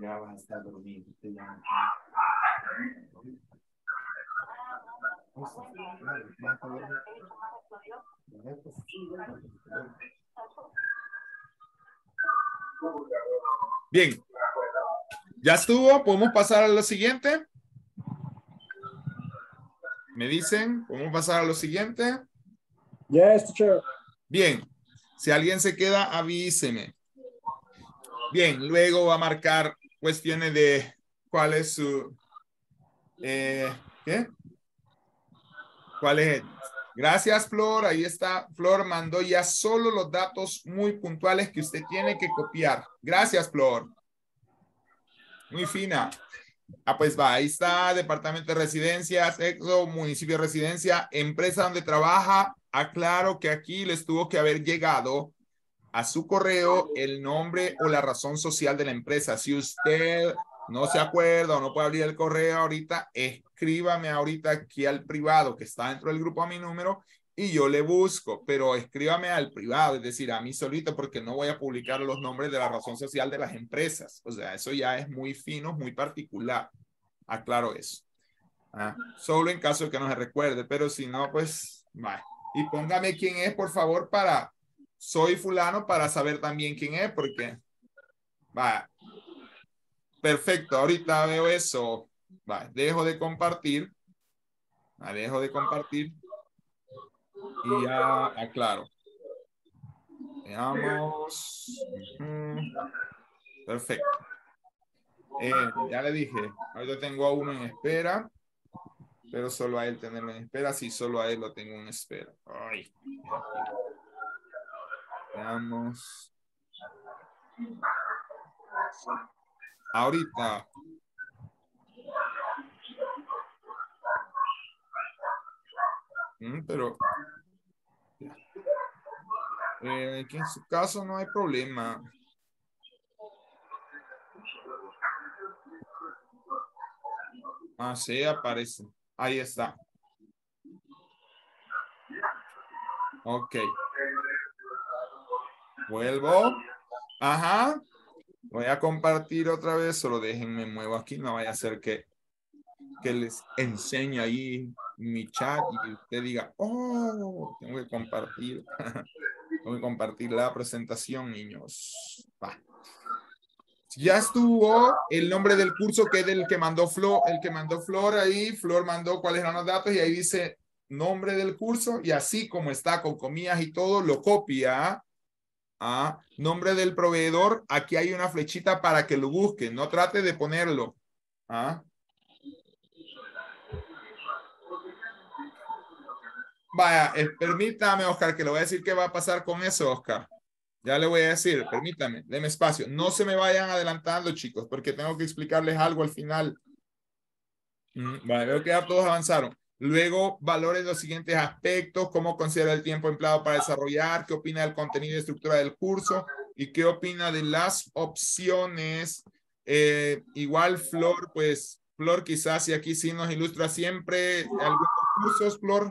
Ya vas a estar dormido. te llamo. Bien. ¿Ya estuvo? ¿Podemos pasar a lo siguiente? ¿Me dicen? ¿Podemos pasar a lo siguiente? Yes, teacher. Bien. Si alguien se queda, avíseme. Bien, luego va a marcar cuestiones de cuál es su... eh, ¿Qué? ¿Cuál es? Gracias, Flor. Ahí está. Flor mandó ya solo los datos muy puntuales que usted tiene que copiar. Gracias, Flor. Muy fina. Ah, pues va, ahí está, departamento de residencias, exo, municipio de residencia, empresa donde trabaja. Aclaro que aquí les tuvo que haber llegado a su correo el nombre o la razón social de la empresa. Si usted no se acuerda o no puede abrir el correo ahorita, escríbame ahorita aquí al privado que está dentro del grupo a mi número y yo le busco, pero escríbame al privado, es decir, a mí solito, porque no voy a publicar los nombres de la razón social de las empresas. O sea, eso ya es muy fino, muy particular. Aclaro eso. Ah, solo en caso de que no se recuerde, pero si no, pues, va. Y póngame quién es, por favor, para, soy fulano, para saber también quién es, porque, va. Perfecto, ahorita veo eso. Va, dejo de compartir. Va, dejo de compartir. Y ya aclaro. Veamos. Perfecto. Eh, ya le dije, ahorita tengo a uno en espera, pero solo a él tenerlo en espera, sí, solo a él lo tengo en espera. Ay. Ahorita. Mm, pero eh, que en su caso no hay problema. Ah, sí, aparece. Ahí está. Ok. Vuelvo. Ajá. Voy a compartir otra vez, solo déjenme muevo aquí, no vaya a ser que, que les enseñe ahí mi chat y usted diga, oh, tengo que compartir. *laughs* tengo que compartir la presentación, niños. Va. Ya estuvo el nombre del curso que es el que mandó Flor, el que mandó Flor ahí. Flor mandó cuáles eran los datos y ahí dice nombre del curso y así como está con comillas y todo, lo copia a nombre del proveedor. Aquí hay una flechita para que lo busque. No trate de ponerlo. ¿ah? Vaya, permítame, Oscar, que le voy a decir qué va a pasar con eso, Oscar. Ya le voy a decir, permítame, deme espacio. No se me vayan adelantando, chicos, porque tengo que explicarles algo al final. Mm, Vale, veo que ya todos avanzaron. Luego, valores los siguientes aspectos, cómo considera el tiempo empleado para desarrollar, qué opina del contenido y estructura del curso y qué opina de las opciones. Eh, igual, Flor, pues, Flor quizás y aquí sí nos ilustra siempre algunos cursos, Flor.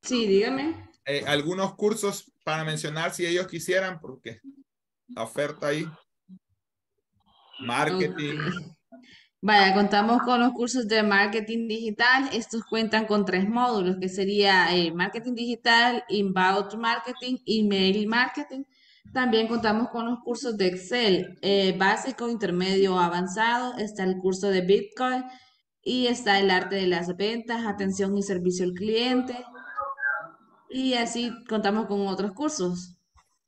Sí, dígame. Eh, algunos cursos para mencionar si ellos quisieran, porque la oferta ahí. Marketing. *laughs* Vaya, contamos con los cursos de marketing digital. Estos cuentan con tres módulos, que sería eh, marketing digital, inbound marketing, email marketing. También contamos con los cursos de Excel, eh, básico, intermedio, avanzado. Está el curso de Bitcoin y está el arte de las ventas, atención y servicio al cliente. Y así contamos con otros cursos.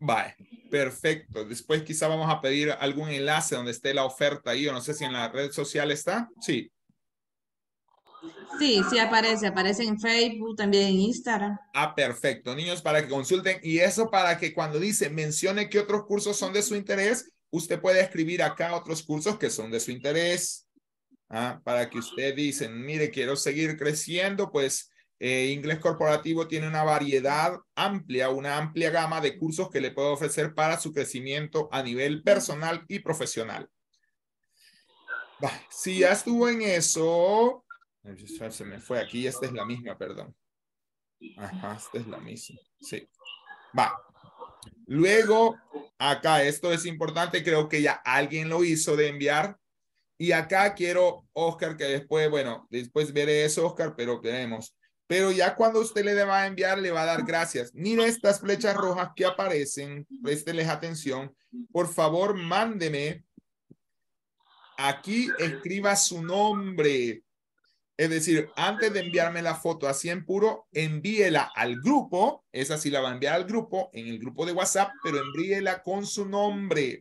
Vale, perfecto. Después quizá vamos a pedir algún enlace donde esté la oferta ahí, o no sé si en la red social está. Sí. Sí, sí aparece, aparece en Facebook, también en Instagram. Ah, perfecto. Niños, para que consulten. Y eso para que cuando dice mencione qué otros cursos son de su interés, usted puede escribir acá otros cursos que son de su interés. Ah, para que usted dice, mire, quiero seguir creciendo, pues eh, Inglés Corporativo tiene una variedad amplia, una amplia gama de cursos que le puedo ofrecer para su crecimiento a nivel personal y profesional. Si ya estuvo en eso, se me fue aquí, esta es la misma, perdón. Ajá, esta es la misma, sí. Va. Luego, acá, esto es importante, creo que ya alguien lo hizo de enviar. Y acá quiero, Oscar, que después, bueno, después veré eso, Oscar, pero queremos. Pero ya cuando usted le va a enviar, le va a dar gracias. Mire estas flechas rojas que aparecen, présteles atención. Por favor, mándeme. Aquí escriba su nombre. Es decir, antes de enviarme la foto así en puro, envíela al grupo. Esa sí la va a enviar al grupo, en el grupo de WhatsApp, pero envíela con su nombre.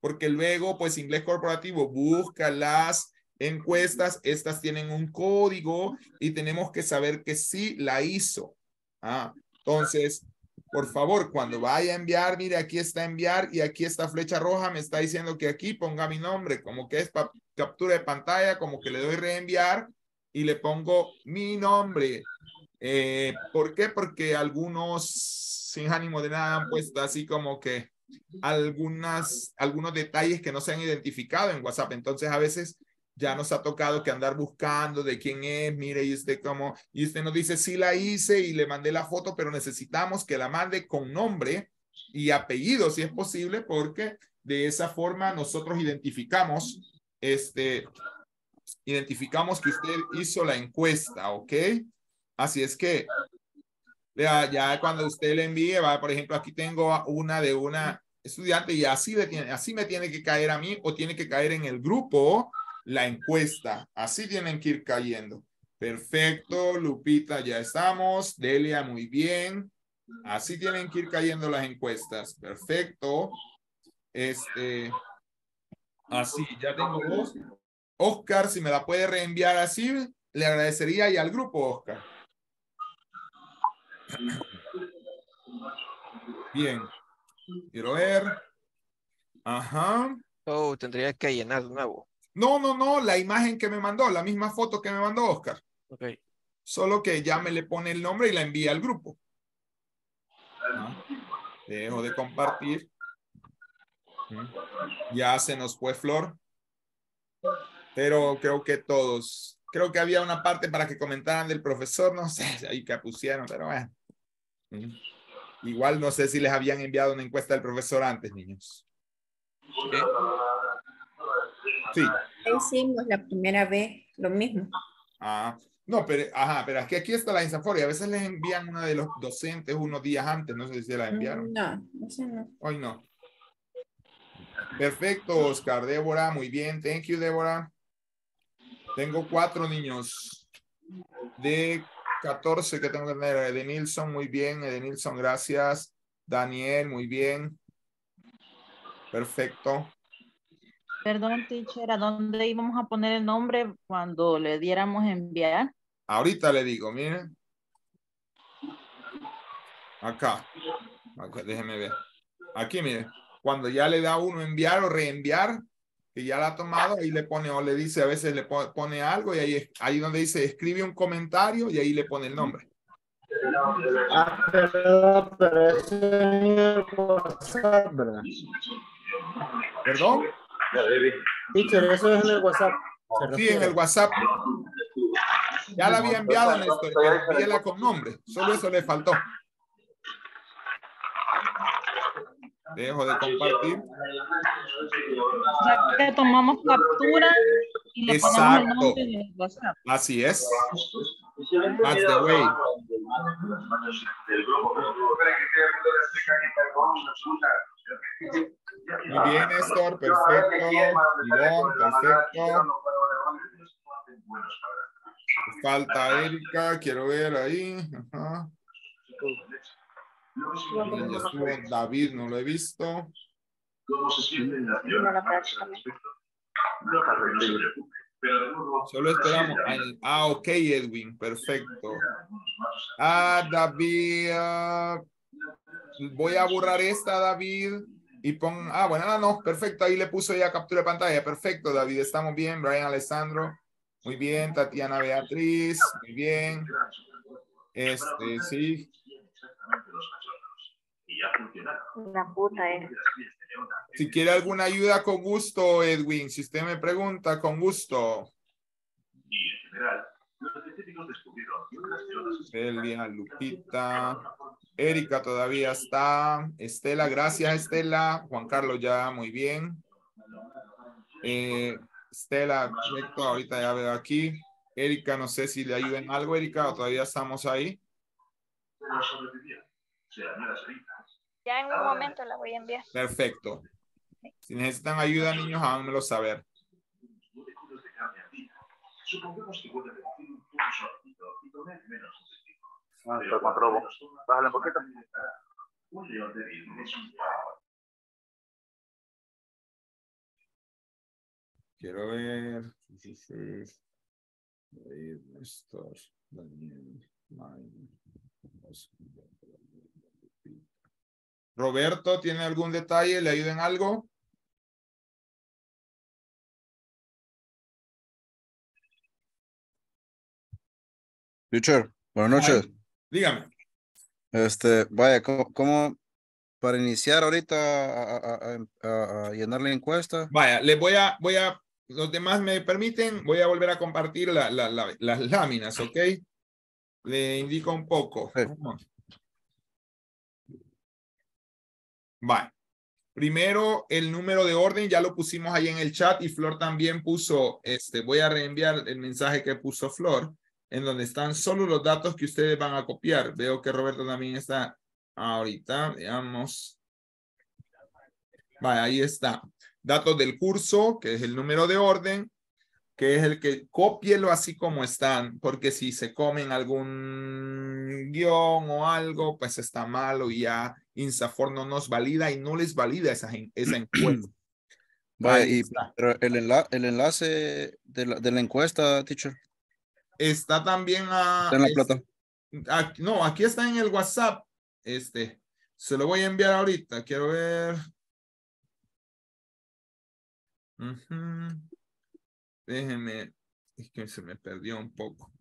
Porque luego, pues, Inglés Corporativo busca las encuestas, estas tienen un código y tenemos que saber que sí la hizo. Ah, entonces, por favor, cuando vaya a enviar, mire, aquí está enviar y aquí esta flecha roja me está diciendo que aquí ponga mi nombre, como que es captura de pantalla, como que le doy reenviar y le pongo mi nombre. Eh, ¿Por qué? Porque algunos sin ánimo de nada han puesto así como que algunas, algunos detalles que no se han identificado en WhatsApp. Entonces, a veces ya nos ha tocado que andar buscando de quién es, mire, y usted como, y usted nos dice, sí la hice y le mandé la foto, pero necesitamos que la mande con nombre y apellido, si es posible, porque de esa forma nosotros identificamos, este, identificamos que usted hizo la encuesta, ¿ok? Así es que, ya, ya cuando usted le envíe, va, por ejemplo, aquí tengo una de una estudiante y así, le tiene, así me tiene que caer a mí o tiene que caer en el grupo la encuesta. Así tienen que ir cayendo. Perfecto, Lupita, ya estamos. Delia, muy bien. Así tienen que ir cayendo las encuestas. Perfecto. Este, así, ya tengo dos. Oscar, si me la puede reenviar así, le agradecería y al grupo, Oscar. Bien. Quiero ver. Ajá. Oh, tendría que llenar de nuevo. No, no, no, la imagen que me mandó, la misma foto que me mandó Oscar. Ok. Solo que ya me le pone el nombre y la envía al grupo. ¿No? Dejo de compartir. ¿Mm? Ya se nos fue Flor. Pero creo que todos, creo que había una parte para que comentaran del profesor, no sé, *laughs* ahí que pusieron, pero bueno. ¿Mm? Igual no sé si les habían enviado una encuesta del profesor antes, niños. ¿Ok? Sí. Hicimos la primera vez lo mismo. Ah, no, pero, ajá, pero es que aquí está la Insafori. A veces les envían una de los docentes unos días antes. No sé si se la enviaron. No, ese no. Hoy no. Perfecto, Oscar. Débora, muy bien. Thank you, Débora. Tengo cuatro niños de 14 que tengo que tener. Edenilson, muy bien. Edenilson, gracias. Daniel, muy bien. Perfecto. Perdón, teacher, ¿a dónde íbamos a poner el nombre cuando le diéramos enviar? Ahorita le digo, miren. Acá. Acá, déjeme ver. Aquí, mire. Cuando ya le da uno enviar o reenviar, que ya la ha tomado, ahí le pone o le dice, a veces le po- pone algo y ahí, ahí donde dice escribe un comentario y ahí le pone el nombre. Ah, pero, pero eso es en el WhatsApp, ¿verdad? ¿Perdón? Teacher, eso es en el WhatsApp. Sí, en el WhatsApp. Ya la había enviado, Néstor, envíela con nombre. Solo eso le faltó. Dejo de compartir. Sea, que tomamos captura y le ponemos el Exacto. nombre en el WhatsApp. Así es. That's the way. Muy bien, Néstor, perfecto. Ivonne, perfecto. Falta Erika, quiero ver ahí. David, no lo he visto. Solo esperamos. Ah, ok, Edwin, perfecto. Ah, David. Ah, voy a borrar esta, David. Y pon. Ah, bueno, no, no, perfecto. Ahí le puso ya captura de pantalla. Perfecto, David, estamos bien. Brian Alessandro. Muy bien. Tatiana Beatriz. Muy bien. Este, sí. La puta es. Si quiere alguna ayuda, con gusto, Edwin. Si usted me pregunta, con gusto. Celia, Lupita. Erika todavía está. Estela, gracias, Estela. Juan Carlos ya, muy bien. Eh, Estela, perfecto. Ahorita ya veo aquí. Erika, no sé si le ayuda en algo, Erika, o todavía estamos ahí. Ya en un momento la voy a enviar. Perfecto. Si necesitan ayuda, niños, háganmelo saber. Ah, te controlo. Bájale un poquito. Quiero ver. Sí, sí, sí. David, Néstor, Daniel, Roberto, ¿tiene algún detalle? ¿Le ayuda en algo? Buenas noches. Dígame. Este, vaya, ¿cómo, cómo para iniciar ahorita a, a- a- a- a llenar la encuesta? Vaya, les voy a, voy a, los demás me permiten, voy a volver a compartir la- la- la- las láminas, ¿ok? Le indico un poco. Vale. Primero, el número de orden ya lo pusimos ahí en el chat y Flor también puso, este, voy a reenviar el mensaje que puso Flor, en donde están solo los datos que ustedes van a copiar. Veo que Roberto también está ahorita, veamos. Vale, ahí está. Datos del curso, que es el número de orden. que es el que cópielo así como están, porque si se comen algún guion o algo, pues está malo y ya Insafor no nos valida y no les valida esa, esa *clears throat* encuesta. Ahí y pero el, enla- el enlace de la, de la encuesta, teacher, Está también a, está en la es- plata. no, aquí está en el WhatsApp. Este, se lo voy a enviar ahorita. Quiero ver. Ujú. Déjenme, es que se me perdió un poco.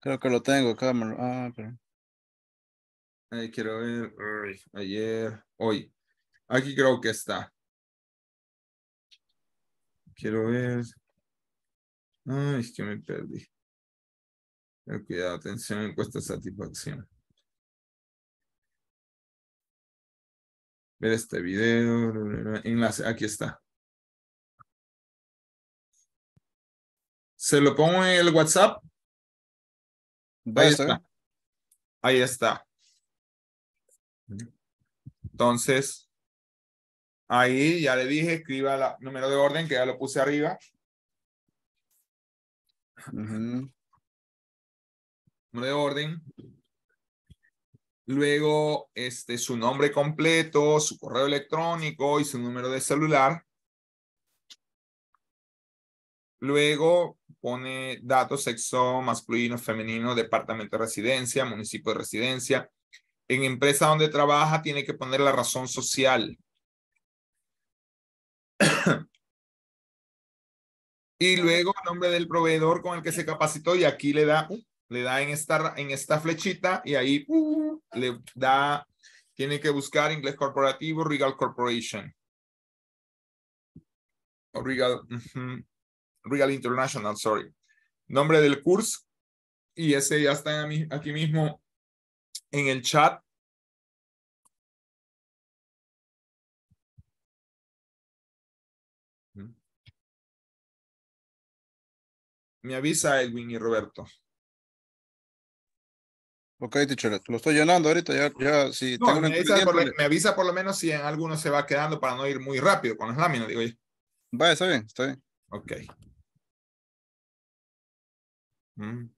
Creo que lo tengo lo- Ah, pero. Ahí quiero ver. Ay, ayer, hoy. Aquí creo que está. Quiero ver. Ay, es que me perdí. Ten Cuidado, atención, encuesta satisfacción. Ver este video. Enlace, aquí está. Se lo pongo en el WhatsApp. Ahí está. Ahí está. Entonces, ahí ya le dije, escriba el número de orden que ya lo puse arriba. De orden. Luego, este, su nombre completo, su correo electrónico y su número de celular. Luego pone datos, sexo, masculino, femenino, departamento de residencia, municipio de residencia. En empresa donde trabaja tiene que poner la razón social. Y luego el nombre del proveedor con el que se capacitó y aquí le da, le da en esta, en esta flechita y ahí uh, le da, tiene que buscar inglés corporativo, Regal Corporation. O Regal, Regal International, sorry. Nombre del curso y ese ya está aquí mismo en el chat. Me avisa Edwin y Roberto. Ok, teacher, lo estoy llenando ahorita. Ya, ya, si No, tengo un me, avisa por, inconveniente, lo- me avisa por lo menos si en alguno se va quedando para no ir muy rápido con las láminas, digo yo. Vaya, está bien, está bien. Ok. Mm.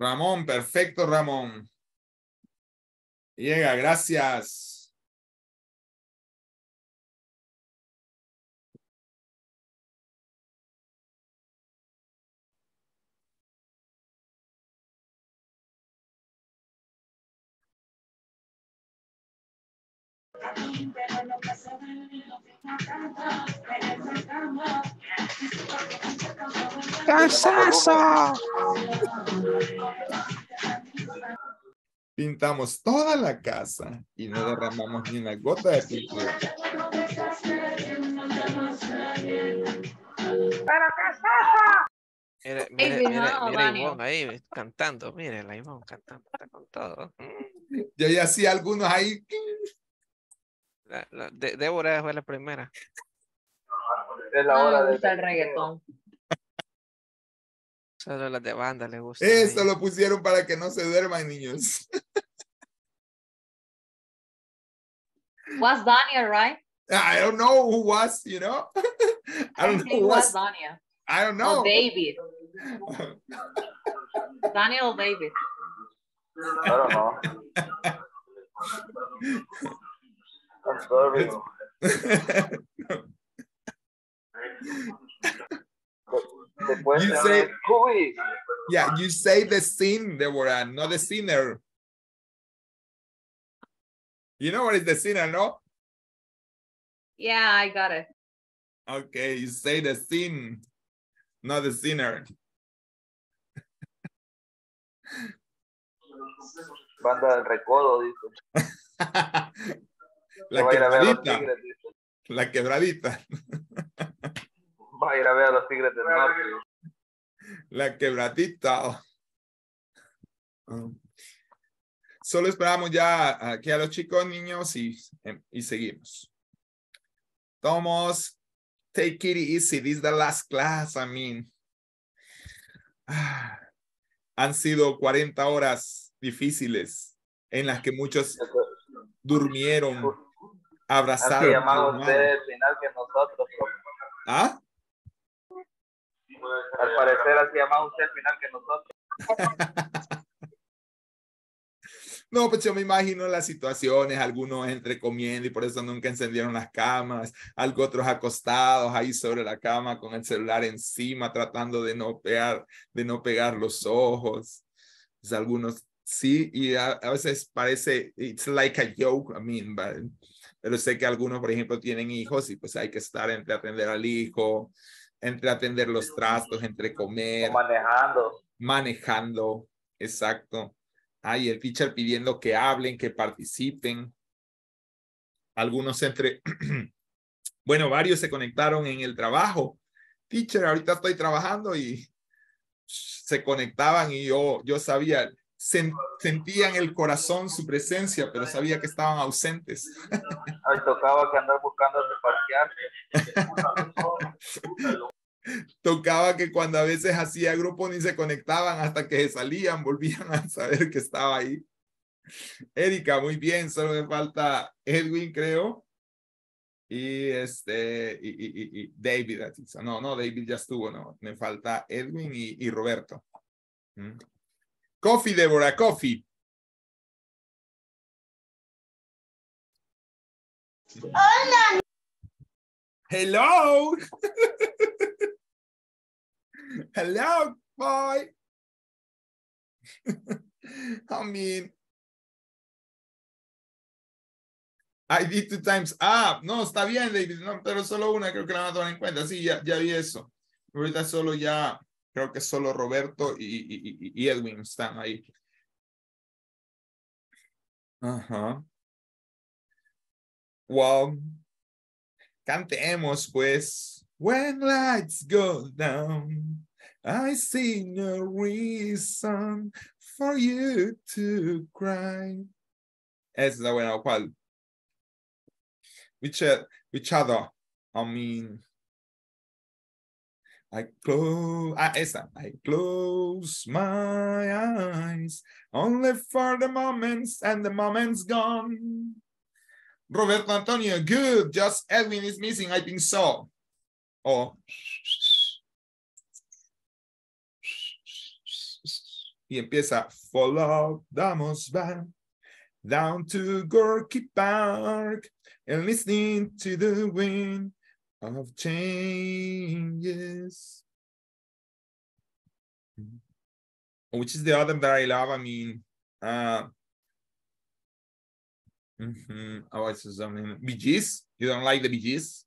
Ramón, perfecto, Ramón. Llega, gracias. ¡Cansazo! Pintamos toda la casa y no derramamos ni una gota de pintura. Mire, Ay, mire, mire, no, mire a Vania. Ivonne ahí cantando, mire la Ivonne cantando, está con todo. Yo ya hacía algunos ahí. La- la- De- Débora fue la primera. *laughs* Es la No hora me de. gusta el reggaetón. Solo las de banda le gusta. Esto lo pusieron para que no se duerman, niños. Was Dania, right? I don't know who was, you know. *laughs* I don't know think who was was. Dania. I don't know. Or David. *laughs* Daniel David. I don't know. I'm sorry. You say- hablan, "Uy". yeah, you say the sin, Deborah, not the sinner. You know what is the sinner, no? Yeah, I got it. Okay, you say the sin, not the sinner. Banda del recodo, dice. *laughs* La Va a ir a ver a los quebradita. tigres, dice. La quebradita. Va a ir a ver a los tigres del norte. La quebradita. Ah. Solo esperamos ya aquí a los chicos, niños, y, y seguimos. Tomos, take it easy. This is the last class. I mean, ah, han sido 40 horas difíciles en las que muchos durmieron Llamado hermano. usted el final que nosotros. ¿Ah? Al parecer así llamado usted el final que nosotros. *laughs* No, pues yo me imagino las situaciones, algunos entre comiendo y por eso nunca encendieron las camas, algo otros acostados ahí sobre la cama con el celular encima tratando de no pegar, de no pegar los ojos. Pues algunos sí, y a, a veces parece, it's like a joke, I mean, but- pero sé que algunos, por ejemplo, tienen hijos y pues hay que estar entre atender al hijo, entre atender los trastos, entre comer O manejando. manejando, exacto. Ay, el teacher pidiendo que hablen, que participen. Algunos entre, *clears throat* bueno, varios se conectaron en el trabajo. Teacher, ahorita estoy trabajando y se conectaban y yo, yo sabía, sentía en el corazón su presencia, pero sabía que estaban ausentes. Tocaba que andar buscando donde parquearse. *laughs* Tocaba que cuando a veces hacía grupo ni se conectaban hasta que salían, volvían a saber que estaba ahí. Erika, muy bien, solo me falta Edwin, creo. Y este, y, y- y- David, no, no, David ya estuvo, no, me falta Edwin y, y Roberto. Mm. Coffee, Débora, coffee. Hola. Hello. *laughs* Hello, boy. *laughs* I mean, I did two times up. No, está bien, David, no, pero solo una creo que la van a tomar en cuenta. Sí, ya, ya vi eso. Ahorita solo ya, creo que solo Roberto y, Edwin están ahí. Ajá. Wow. Cantemos, pues. When lights go down, I see no reason for you to cry. Esa es la buena, ¿cuál? Which, which other? I mean, I close, ah, esa. I close my eyes only for the moments and the moment's gone. Roberto Antonio, good. Just Edwin is missing. I think so. Oh. Y empieza, follow, damos van down to Gorky Park and listening to the wind of changes. Which is the other that I love. I mean, uh, mm -hmm. Oh, it's something. Bee Gees? You don't like the BGs?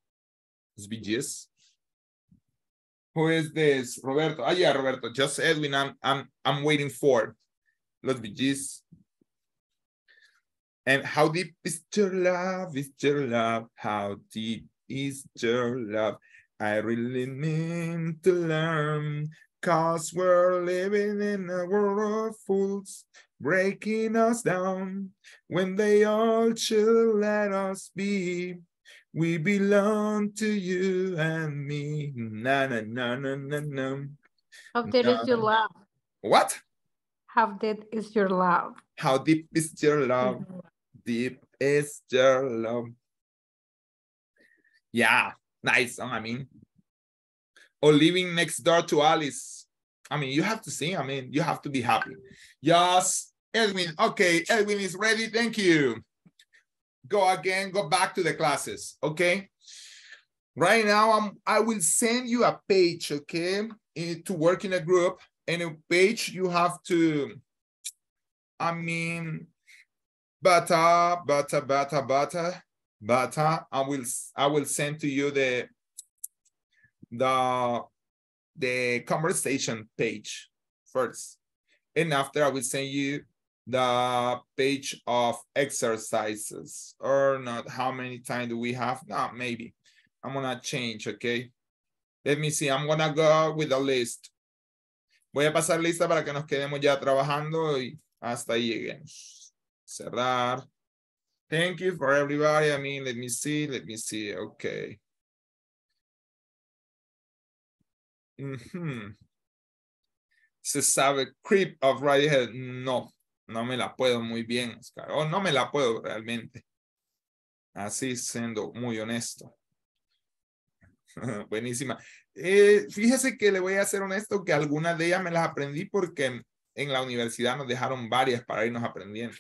It's BGs. Who is this? Roberto. Ah, yeah, Roberto. Just Edwin. I'm I'm I'm waiting for Los BGs. And how deep is your love? Is your love? How deep is your love? I really need to learn. Cause we're living in a world of fools, breaking us down. When they all should let us be. We belong to you and me. Na na na na na na. How deep is your love? What? How deep is your love? How deep is your love? Mm-hmm. Deep is your love. Yeah, nice. I mean, or living next door to Alice. I mean, you have to sing. I mean, you have to be happy. Yes, Edwin. Okay, Edwin is ready. Thank you. Go again. Go back to the classes. Okay. Right now, I'm. I will send you a page. Okay, to work in a group. And a page you have to. I mean, butter, butter, butter, butter, butter. I will I will send to you the the the conversation page first. And after I will send you the page of exercises or not. How many time do we have? No, maybe. I'm gonna change, okay? Let me see. I'm gonna go with a list. Voy a pasar lista para que nos quedemos ya trabajando y hasta ahí lleguemos. Cerrar. Thank you for everybody. I mean, let me see, let me see. Okay. Mhm. Se sabe creep of right head. No, no me la puedo muy bien, Oscar. O no me la puedo realmente. Así siendo muy honesto. *laughs* Buenísima. Eh, fíjese que le voy a ser honesto que algunas de ellas me las aprendí porque en la universidad nos dejaron varias para irnos aprendiendo.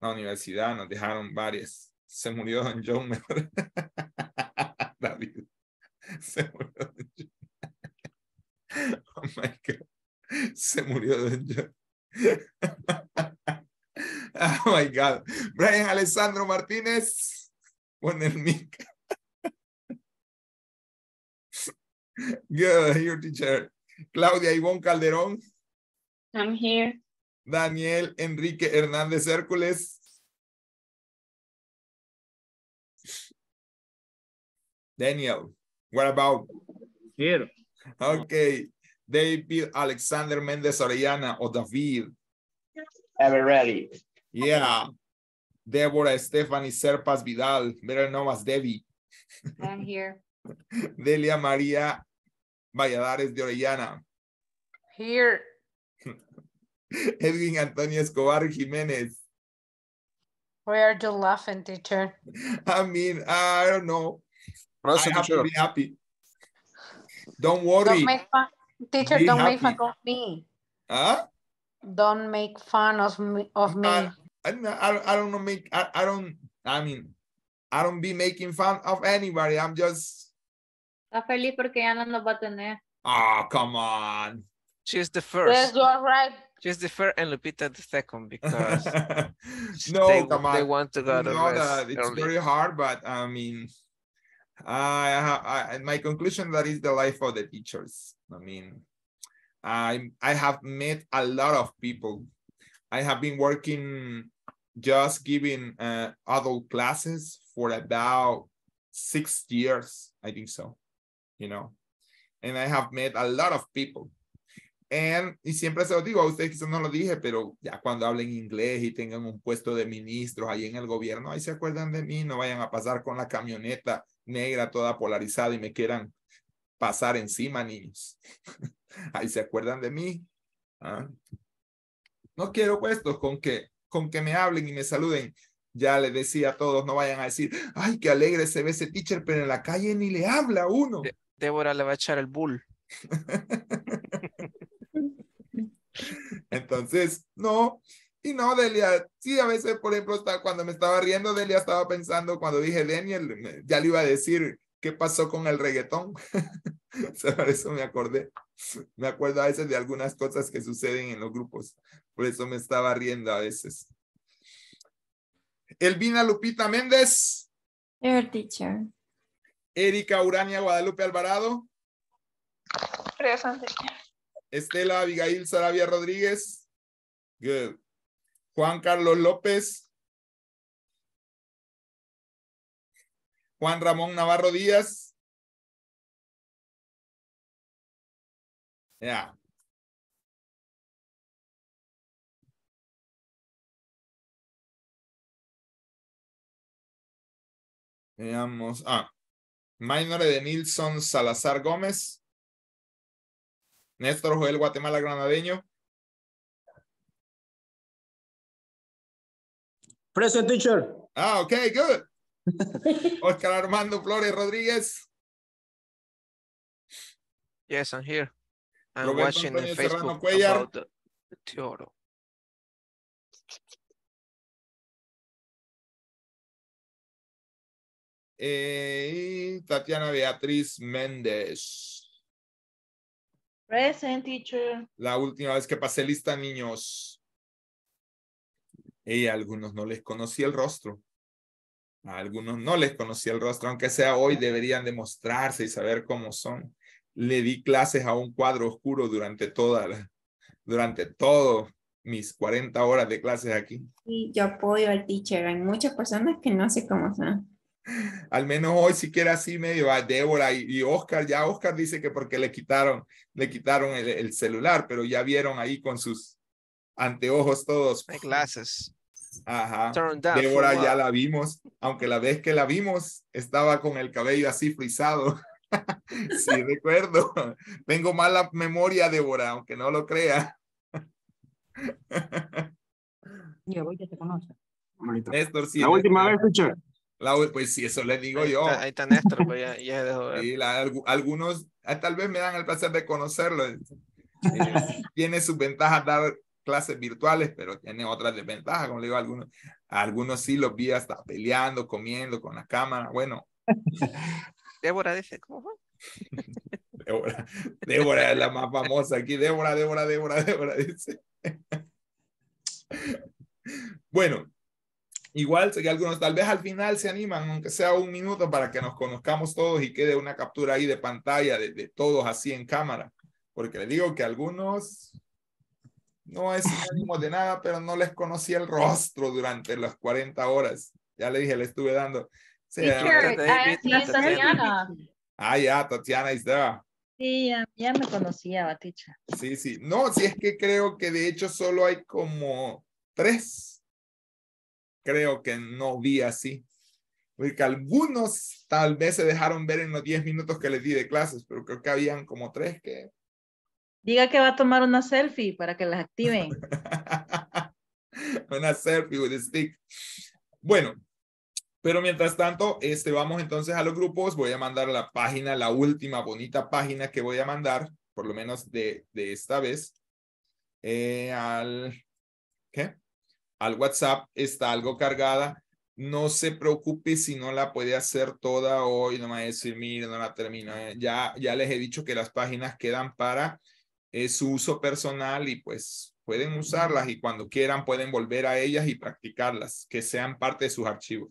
La universidad nos dejaron varias. Se murió Don John. *laughs* David. Se murió Don John. Oh my God. Se. Oh my God. Brian Alessandro Martínez. Pon el mic. Good, here teacher. Claudia Ivonne Calderón. I'm here. Daniel Enrique Hernández Hércules. Daniel, what about? Here. Okay. David Alexander Méndez Orellana or David. Ever ready. Yeah. Deborah Stephanie Serpas Vidal, better known as Debbie. I'm here. *laughs* Delia María Valladares de Orellana. Here. *laughs* Edwin Antonio Escobar Jiménez. Why are you laughing, teacher? *laughs* I mean, I don't know. Present, I have teacher. to be happy. Don't worry. Don't make fun. Teacher, Be don't make fun of me. Huh? Don't make fun of me. Of me. I, I, don't- I, don't- know make I, I don't I mean I don't be making fun of anybody. I'm just Está feliz porque ya no nos va a tener. oh come on. She's the yes, first. you are right. She's the first and Lupita the second *laughs* because no, they, they want to go to rest that it's early. very hard, but I mean, I, I, I my conclusion that is the life of the teachers. I mean, I I have met a lot of people. I have been working just giving uh, adult classes for about six years, I think so. You know, and I have met a lot of people. And, y siempre se lo digo, a ustedes quizás no lo dije, pero ya cuando hablen inglés y tengan un puesto de ministros ahí en el gobierno, ahí se acuerdan de mí, no vayan a pasar con la camioneta negra toda polarizada y me quieran pasar encima, niños. *laughs* ahí se acuerdan de mí. ¿ah? No quiero puestos con que, con que me hablen y me saluden. Ya les decía a todos, no vayan a decir, ay, qué alegre se ve ese teacher, pero en la calle ni le habla uno. Débora le va a echar el bull. *laughs* *laughs* Entonces, no, y no, Delia, sí, a veces, por ejemplo, está, cuando me estaba riendo, Delia estaba pensando, cuando dije Daniel, ya le iba a decir qué pasó con el reggaetón. *laughs* O sea, por eso me acordé. Me acuerdo a veces de algunas cosas que suceden en los grupos. Por eso me estaba riendo a veces. Elvina Lupita Méndez, Here, teacher. Erika Urania Guadalupe Alvarado, Presente. Estela Abigail Sarabia Rodríguez. Good. Juan Carlos López. Juan Ramón Navarro Díaz. Ya. Veamos. Ah. Minor de Nilson Salazar Gómez. Néstor Joel Guatemala Granadeño. Present teacher. Ah, ok, good. *laughs* Oscar Armando Flores Rodríguez. Yes, I'm here. I'm Roberto watching Antonio Serrano Facebook Cuellar. about the, the Teoro. Eh, y Tatiana Beatriz Méndez. Present teacher. La última vez que pasé lista, niños. Y a algunos no les conocía el rostro. A algunos no les conocía el rostro, aunque sea hoy deberían demostrarse y saber cómo son. Le di clases a un cuadro oscuro durante toda la- durante todo mis 40 horas de clases aquí. Sí, yo apoyo al teacher. Hay muchas personas que no sé cómo son. Al menos hoy siquiera así medio a Débora y, y Oscar, ya Oscar dice que porque le quitaron, le quitaron el, el celular, pero ya vieron ahí con sus anteojos todos. My glasses. Ajá. Turn down. Débora ya la vimos, aunque la vez que la vimos estaba con el cabello así frisado. *laughs* sí, recuerdo. Tengo mala memoria, Débora, aunque no lo crea. Yo voy, ya te. Néstor, sí. La última vez, teacher. La pues sí, eso les digo Ahí yo. está, ahí está Néstor, pues ya, ya dejó ver. Sí, la- algu- algunos ah, tal vez me dan el placer de conocerlo. Eh, tiene sus ventajas dar clases virtuales, pero tiene otras desventajas, como le digo a algunos. A algunos sí los vi hasta peleando, comiendo con la cámara. Bueno, *laughs* Débora dice, ¿cómo fue? *laughs* Débora, Débora es la más famosa aquí. Débora, Débora, Débora, Débora, dice. *laughs* Bueno, igual sé que algunos tal vez al final se animan, aunque sea un minuto, para que nos conozcamos todos y quede una captura ahí de pantalla de, de todos así en cámara. Porque les digo que algunos no es sinónimo *laughs* de nada, pero no les conocí el rostro durante las 40 horas. Ya le dije, le estuve dando. Sí. Tatiana. Ah, ya, Tatiana is there. Sí, ya, ya me conocía, Baticha. Sí, sí. No, sí es que creo que de hecho solo hay como tres. Creo que no vi así. Porque algunos tal vez se dejaron ver en los 10 minutos que les di de clases, pero creo que habían como tres que... Diga que va a tomar una selfie para que las activen. *laughs* Una selfie with a stick. Bueno, pero mientras tanto, este, vamos entonces a los grupos. Voy a mandar la página, la última bonita página que voy a mandar, por lo menos de, de esta vez, eh, al, ¿qué? Al WhatsApp. Está algo cargada. No se preocupe si no la puede hacer toda hoy. No me va a decir, mire, no la termino. Eh, Ya, ya les he dicho que las páginas quedan para eh, su uso personal y pues pueden usarlas y cuando quieran pueden volver a ellas y practicarlas, que sean parte de sus archivos.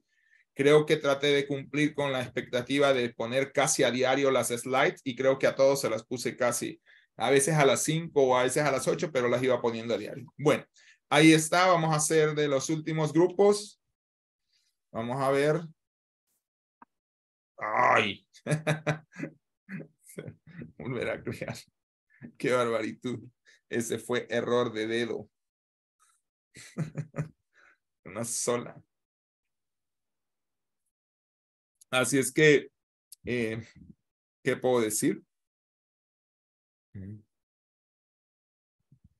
Creo que traté de cumplir con la expectativa de poner casi a diario las slides y creo que a todos se las puse casi, a veces a las 5 o a veces a las 8, pero las iba poniendo a diario. Bueno, ahí está, vamos a hacer de los últimos grupos. Vamos a ver. Ay. *laughs* Volver a crear. Qué barbaritud. Ese fue error de dedo. *laughs* Una sola. Así es que, eh, ¿qué puedo decir?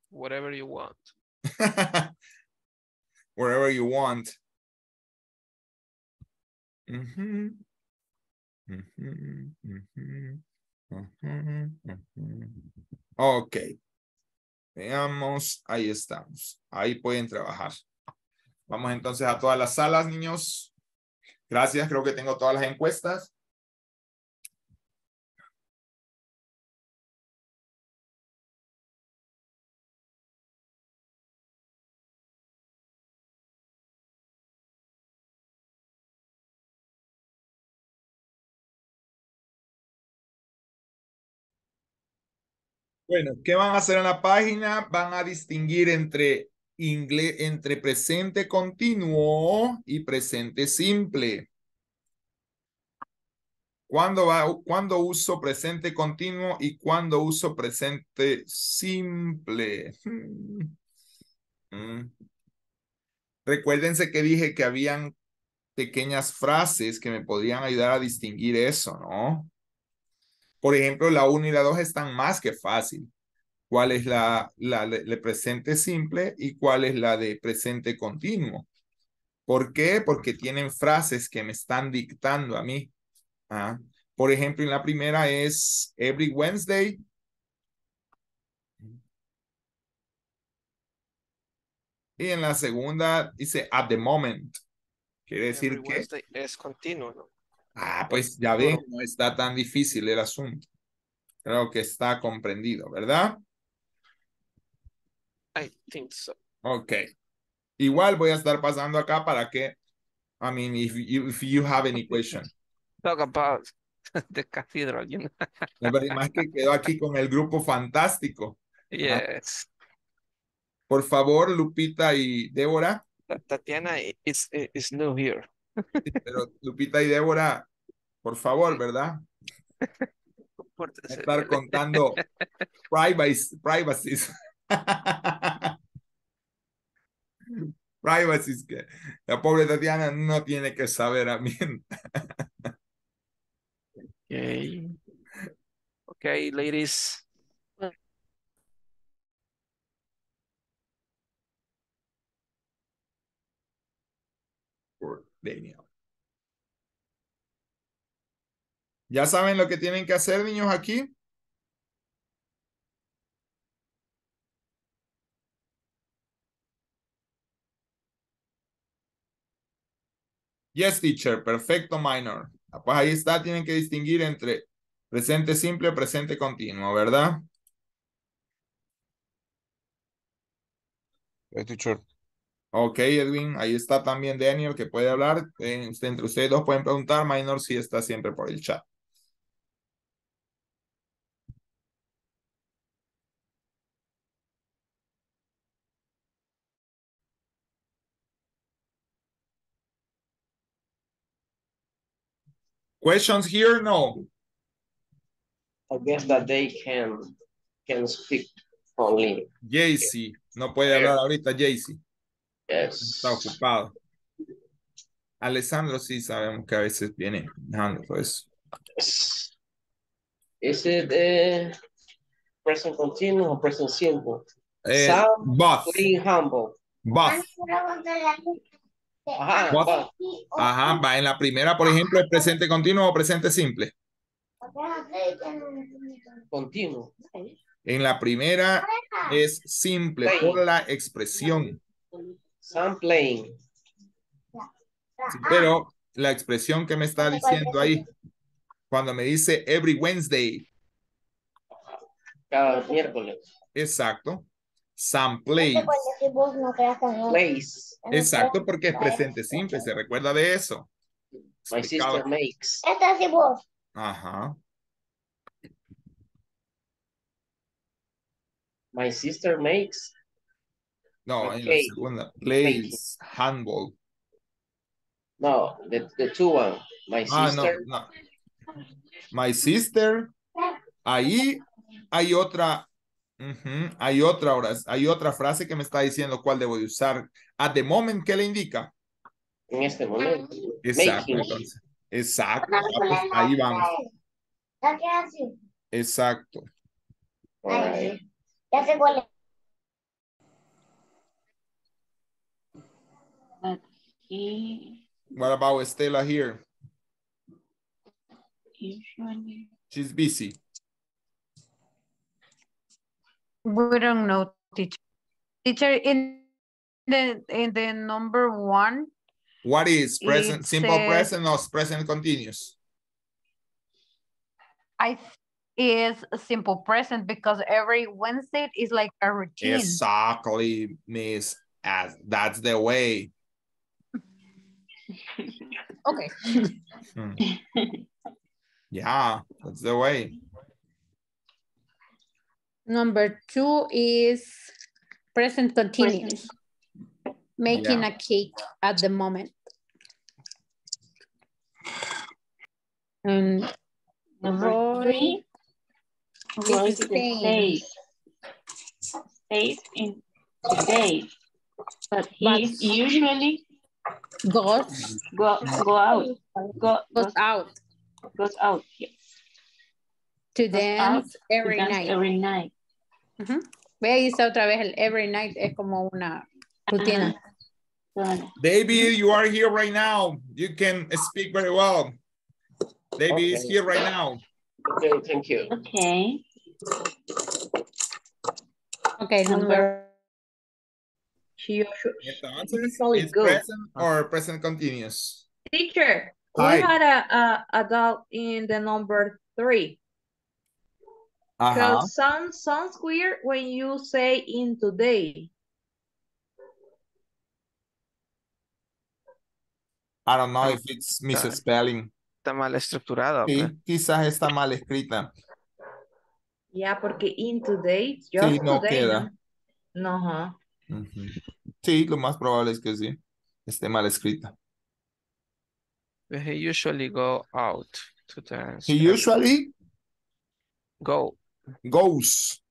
Whatever you want. *laughs* Wherever you want. Ujú, ujú, ujú. Ok. Veamos, ahí estamos. Ahí pueden trabajar. Vamos entonces a todas las salas, niños. Gracias, creo que tengo todas las encuestas. Bueno, ¿qué van a hacer en la página? Van a distinguir entre inglés, entre presente continuo y presente simple. ¿Cuándo, va, ¿Cuándo uso presente continuo y cuándo uso presente simple? *laughs* Mm. Recuérdense que dije que habían pequeñas frases que me podrían ayudar a distinguir eso, ¿no? Por ejemplo, la 1 y la 2 están más que fácil. ¿Cuál es la, la de, presente simple y cuál es la de presente continuo? ¿Por qué? Porque tienen frases que me están dictando a mí. Ah, Por ejemplo, en la primera es every Wednesday. Y en la segunda dice at the moment. Quiere decir Every que, Wednesday es continuo, ¿no? Ah, pues ya ven, no está tan difícil el asunto. Creo que está comprendido, ¿verdad? I think so. Ok. Igual voy a estar pasando acá para que, I mean, if you, if you have any question. Talk about the cathedral, you know? La verdad más que quedó aquí con el grupo fantástico. Yes. Por favor, Lupita y Débora. Ta- Tatiana is, is new here. Pero Lupita y Débora, por favor, ¿verdad? Estar contando privacy. privacies. Privacy es que la pobre Tatiana no tiene que saber a mí. Okay. Okay, ladies. Daniel. ¿Ya saben lo que tienen que hacer, niños, aquí? Yes, teacher. Perfecto, minor. Ah, Pues ahí está, tienen que distinguir entre presente simple presente continuo, ¿verdad? Teacher. Ok, Edwin, ahí está también Daniel que puede hablar. Eh, usted- entre ustedes dos pueden preguntar. Minor sí está siempre por el chat. Questions here? No. I guess that they can can speak only. Jaycee, no puede hablar ahorita Jaycee. Yes. Está ocupado. Alessandro sí sabemos que a veces viene dejando todo eso. Is it uh, present continuous or present simple? Eh, Sound both. humble. Both. Ajá, Both. both. Ajá, va en la primera, por ejemplo, es presente continuo o presente simple. Continuo. En la primera es simple por la expresión. Some playing. Sí, pero la expresión que me está diciendo ahí, cuando me dice every Wednesday, Cada miércoles. exacto, some plays. Plays. Exacto, porque es presente simple, se recuerda de eso. My sister makes. Ajá. My sister makes. No, en la Okay. segunda. Plays handball. No, the, the two one. My Ah, no, sister. no. My sister. Ahí hay otra. ujú, hay otra hora, hay otra frase que me está diciendo cuál debo de usar. At the moment, ¿qué le indica? En este momento. Exacto, entonces. Exacto. ah, pues ahí vamos. Exacto. Ya sé cuál es. But he What about Estela here? usually She's busy. We don't know, teacher. Teacher, in the, in the number one, What is present, simple says- present or present continuous? I is simple present because every Wednesday is like a routine. Exactly, Miss. As that's the way. Okay. Hmm. *laughs* Yeah, that's the way. Number two is present continuous. Making Yeah. a cake at the moment. And number Roy three. Is staying. stays. Stays in today. But he But- usually goes, go go out. Go goes goes, out goes out. Yes. to Goes dance out to every dance night. Every night. Ujú. Ve ahí está otra vez el every night, es como una rutina. Done. David, you are here right now. You can speak very well. David is here right now. Okay, thank you. Okay. Okay, number, She usu- Entonces, usually is go. present or present continuous? Teacher, Hi. we had a, a, a doubt in the number three. Uh-huh. Because some sounds weird when you say in today. I don't know if it's misspelling. Está mal estructurado. Sí, pues. quizás está mal escrita. Ya, porque in today, just Sí, no today, queda. ¿no? No, ajá. Ujú. Sí, lo más probable es que sí. Esté mal escrita. But He usually go out to dance. He usually Go. goes.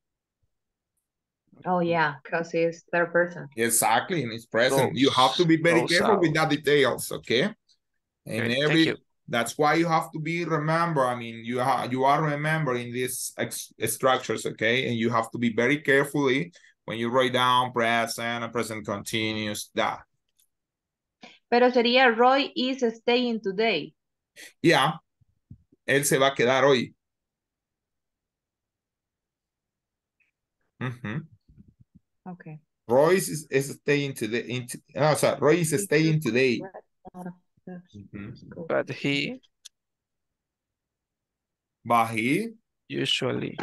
Oh yeah, because it's third person. Exactly, in its present. you have to be very Goes careful with out. that details, okay? And Okay, thank every you. that's why you have to be remember. I mean, you are you are remembering these ex- structures, okay? And you have to be very carefully when you write down present and present continuous. That Pero sería Roy is staying today. yeah, él se va a quedar hoy. Ujú. Okay. Royce is, is staying today. In, no, ah, sorry, Roy is staying today. Ujú. But he But he usually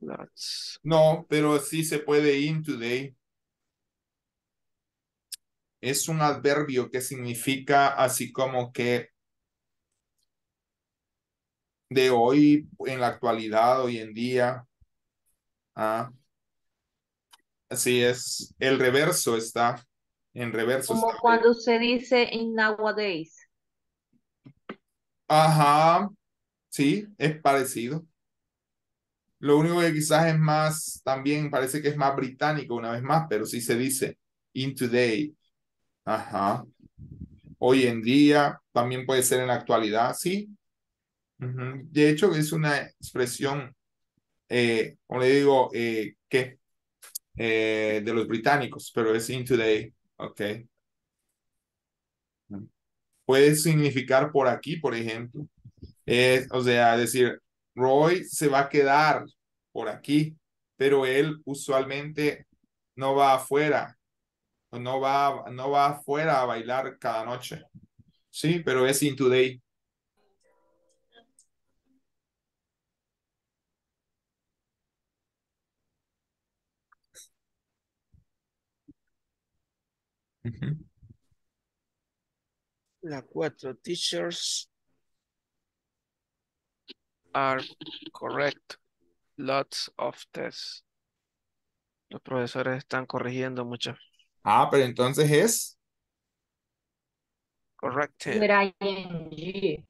That's No, pero sí se puede in today. Es un adverbio que significa así como que de hoy, en la actualidad, hoy en día. Ah. Así es. El reverso está. En reverso Como está. cuando se dice in nowadays. Ajá. Sí, es parecido. Lo único que quizás es más, también parece que es más británico una vez más, pero sí se dice in today. Ajá. Hoy en día, también puede ser en la actualidad, sí. De hecho, es una expresión, eh, como le digo, eh, que eh, de los británicos, pero es in today, ok. Puede significar por aquí, por ejemplo. Es, o sea, decir, Roy se va a quedar por aquí, pero él usualmente no va afuera, no va, no va afuera a bailar cada noche. Sí, pero es in today. La cuatro teachers are correct. Lots of tests. Los profesores están corrigiendo mucho. Ah, pero entonces es, ing.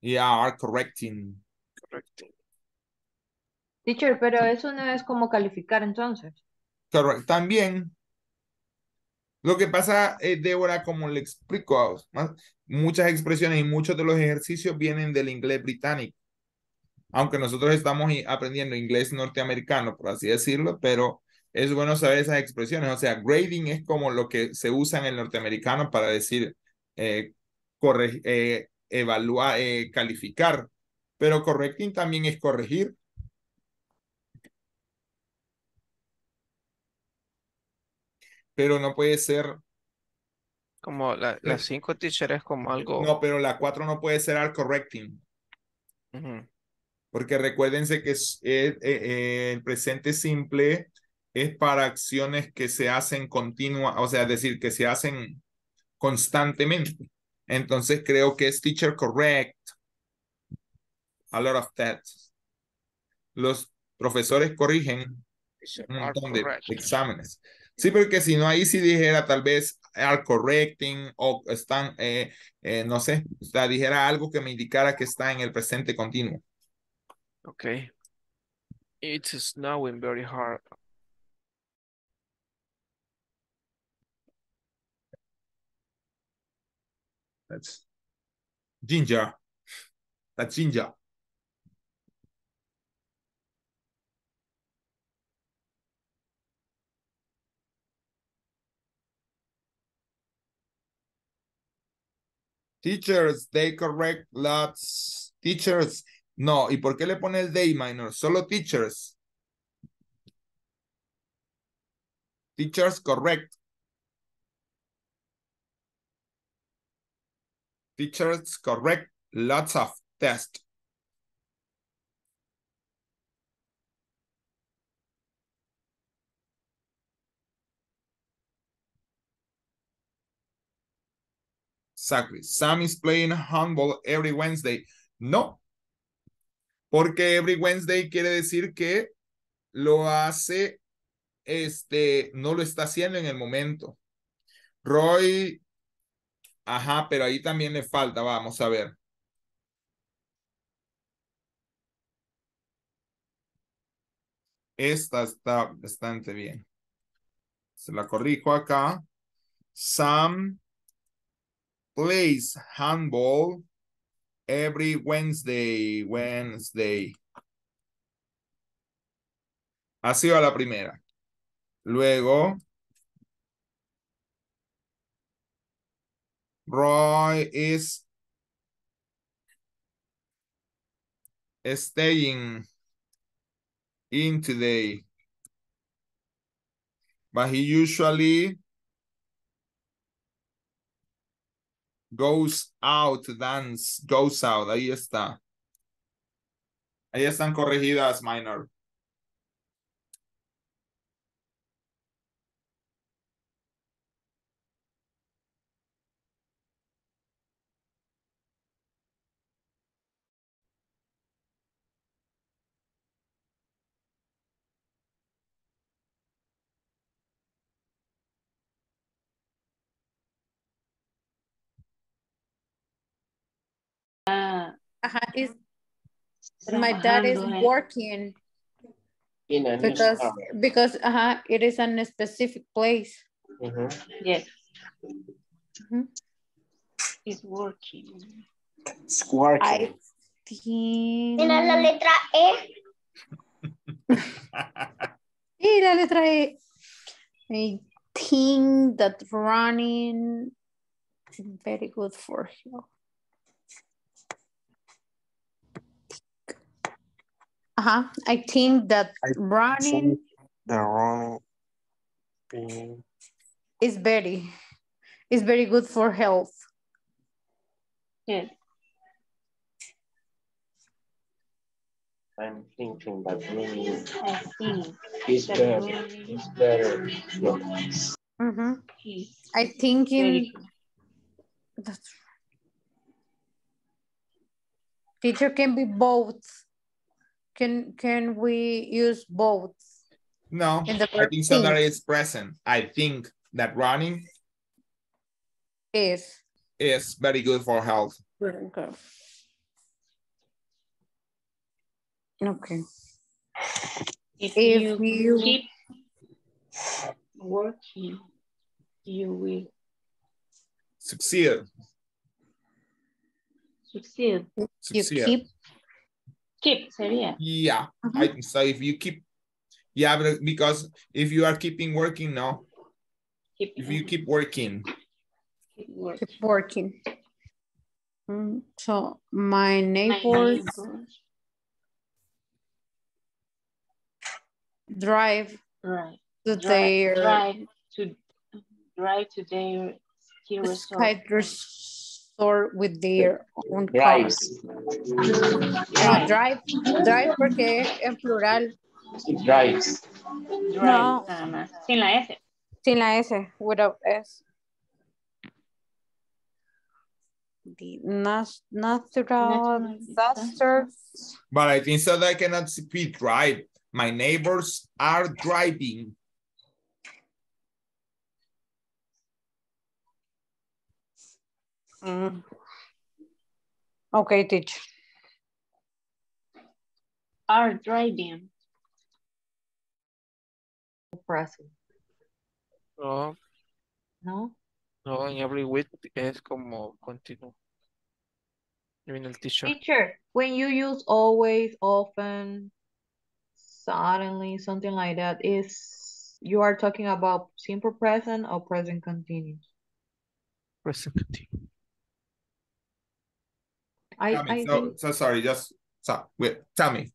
yeah, are correcting. Correcting. Teacher, pero eso no es como calificar entonces. Correcto. También, lo que pasa, eh, Débora, como le explico, a ¿no? muchas expresiones y muchos de los ejercicios vienen del inglés británico. Aunque nosotros estamos aprendiendo inglés norteamericano, por así decirlo, pero es bueno saber esas expresiones. O sea, grading es como lo que se usa en el norteamericano para decir eh, eh, evaluar, eh, calificar. Pero correcting también es corregir. Pero no puede ser, Como la, las cinco teachers es como algo. no, pero la cuatro no puede ser al correcting. Porque recuérdense que es, eh, eh, eh, el presente simple es para acciones que se hacen continua, o sea, es decir, que se hacen constantemente. Entonces creo que es teacher correct. A lot of that. Los profesores corrigen Teacher un montón de correct. exámenes. Sí, porque si no, ahí sí dijera tal vez are correcting o están, eh, eh, no sé, o sea, dijera algo que me indicara que está en el presente continuo. Okay. It's snowing very hard. That's ginger. That's ginger. Teachers, they correct lots. Teachers, no. ¿Y por qué le pone el day minor? Solo teachers. Teachers correct. Teachers correct lots of tests. Exactly. Sam is playing handball every Wednesday. No. Porque every Wednesday quiere decir que lo hace, este, no lo está haciendo en el momento. Roy, ajá, pero ahí también le falta, vamos a ver. Esta está bastante bien. Se la corrijo acá. Sam plays handball every Wednesday, Wednesday. Así va la primera. Luego, Roy is staying in today. But he usually goes out dance, goes out. Ahí está. Ahí están corregidas, minor. Ajá, is my dad is working In a because newspaper. because ajá, it is in a specific place. Mhm. Yes, Mhm. he's working. It's working. I think. Tiene la letra E. *laughs* Y la letra E. I think that running is very good for health. Uh-huh. I think that running The running. being- is very is very good for health. Yes, I'm thinking that running I think is better. running Is better. No. Mhm. I think in that's teacher can be both. Can can we use both? No, In the I think so is present. I think that running Is is very good for health. okay. Okay. If, If you, you- keep working, you will Succeed. succeed. You Succeed. keep Keep sería. Yeah, I think so. If you keep, yeah, but because if you are keeping working, no. Keep, If you keep working, keep working. keep working. Mm, so my My neighbors neighbors, drive Right. to Drive, their drive to drive to their ski resort. sky resort with their own car. Drives. Drive, drive porque es en plural, drives. Drive, No. nada más. Sin la S. sin la S, without S. The natural Natural disasters. but I think so that I cannot speak right. My neighbors are driving. Mm. Okay, teacher. Are driving. Present. No, No? no, en every week es como continuo. Yo vine el teacher. Teacher, when you use always, often, suddenly, something like that, is you are talking about simple present or present continuous? Present continuo. I, Tell me, I so, so sorry, just, so, wait, tell me.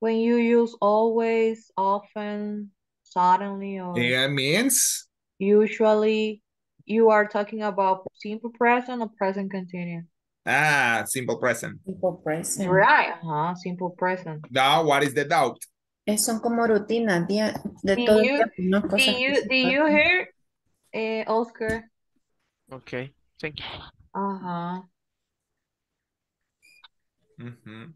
when you use always, often, suddenly, or It means, usually, you are talking about simple present or present continuous? ah, simple present. Simple present. Right, uh-huh, simple present. Now, what is the doubt? Eh, Son como rutinas día, de Do todo el you- tiempo, no Do cosas you, se do you hear, eh, Oscar? Okay, thank you. Uh-huh. Mhm.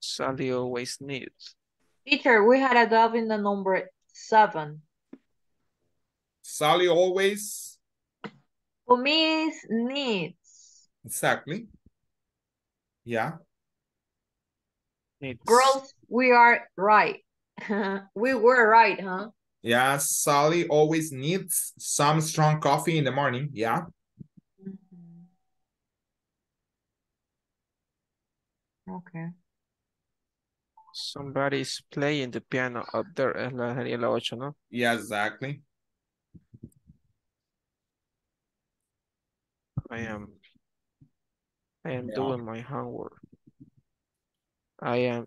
Sally always needs. Teacher, we had a dub in the number seven. Sally always, For me, it's needs. exactly. Yeah, Needs. Girls, we are right. *laughs* we were right, huh? yeah, Sally always needs some strong coffee in the morning. Yeah, Okay. Somebody's playing the piano up there. Es la, sería la 8, ¿no? yeah, exactly. I am. I am Yeah. doing my homework. I am.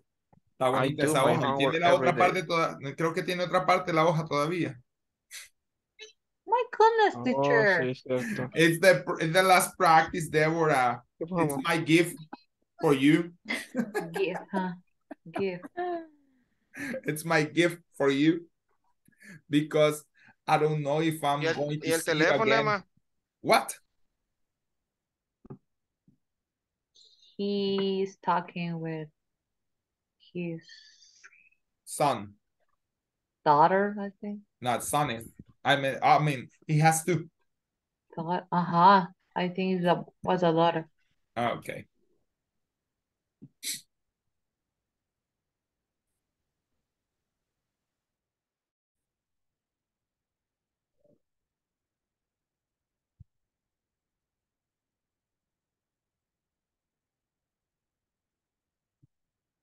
Está I bonita esa my hoja. ¿Y homework Tiene la otra day. parte toda, creo que tiene otra parte la hoja todavía. My goodness, Oh, teacher. sí, es cierto. It's the it's the last practice, Deborah. ¿Qué It's my gift for you. Gift, huh? Gift. *laughs* It's my gift for you because I don't know if I'm ¿Y el, going y to el see teléfono, again. Emma? What? He's talking with his Son, daughter, I think. not son. I mean, I mean, he has to. Daughter. Uh-huh. I think it was a daughter. Okay.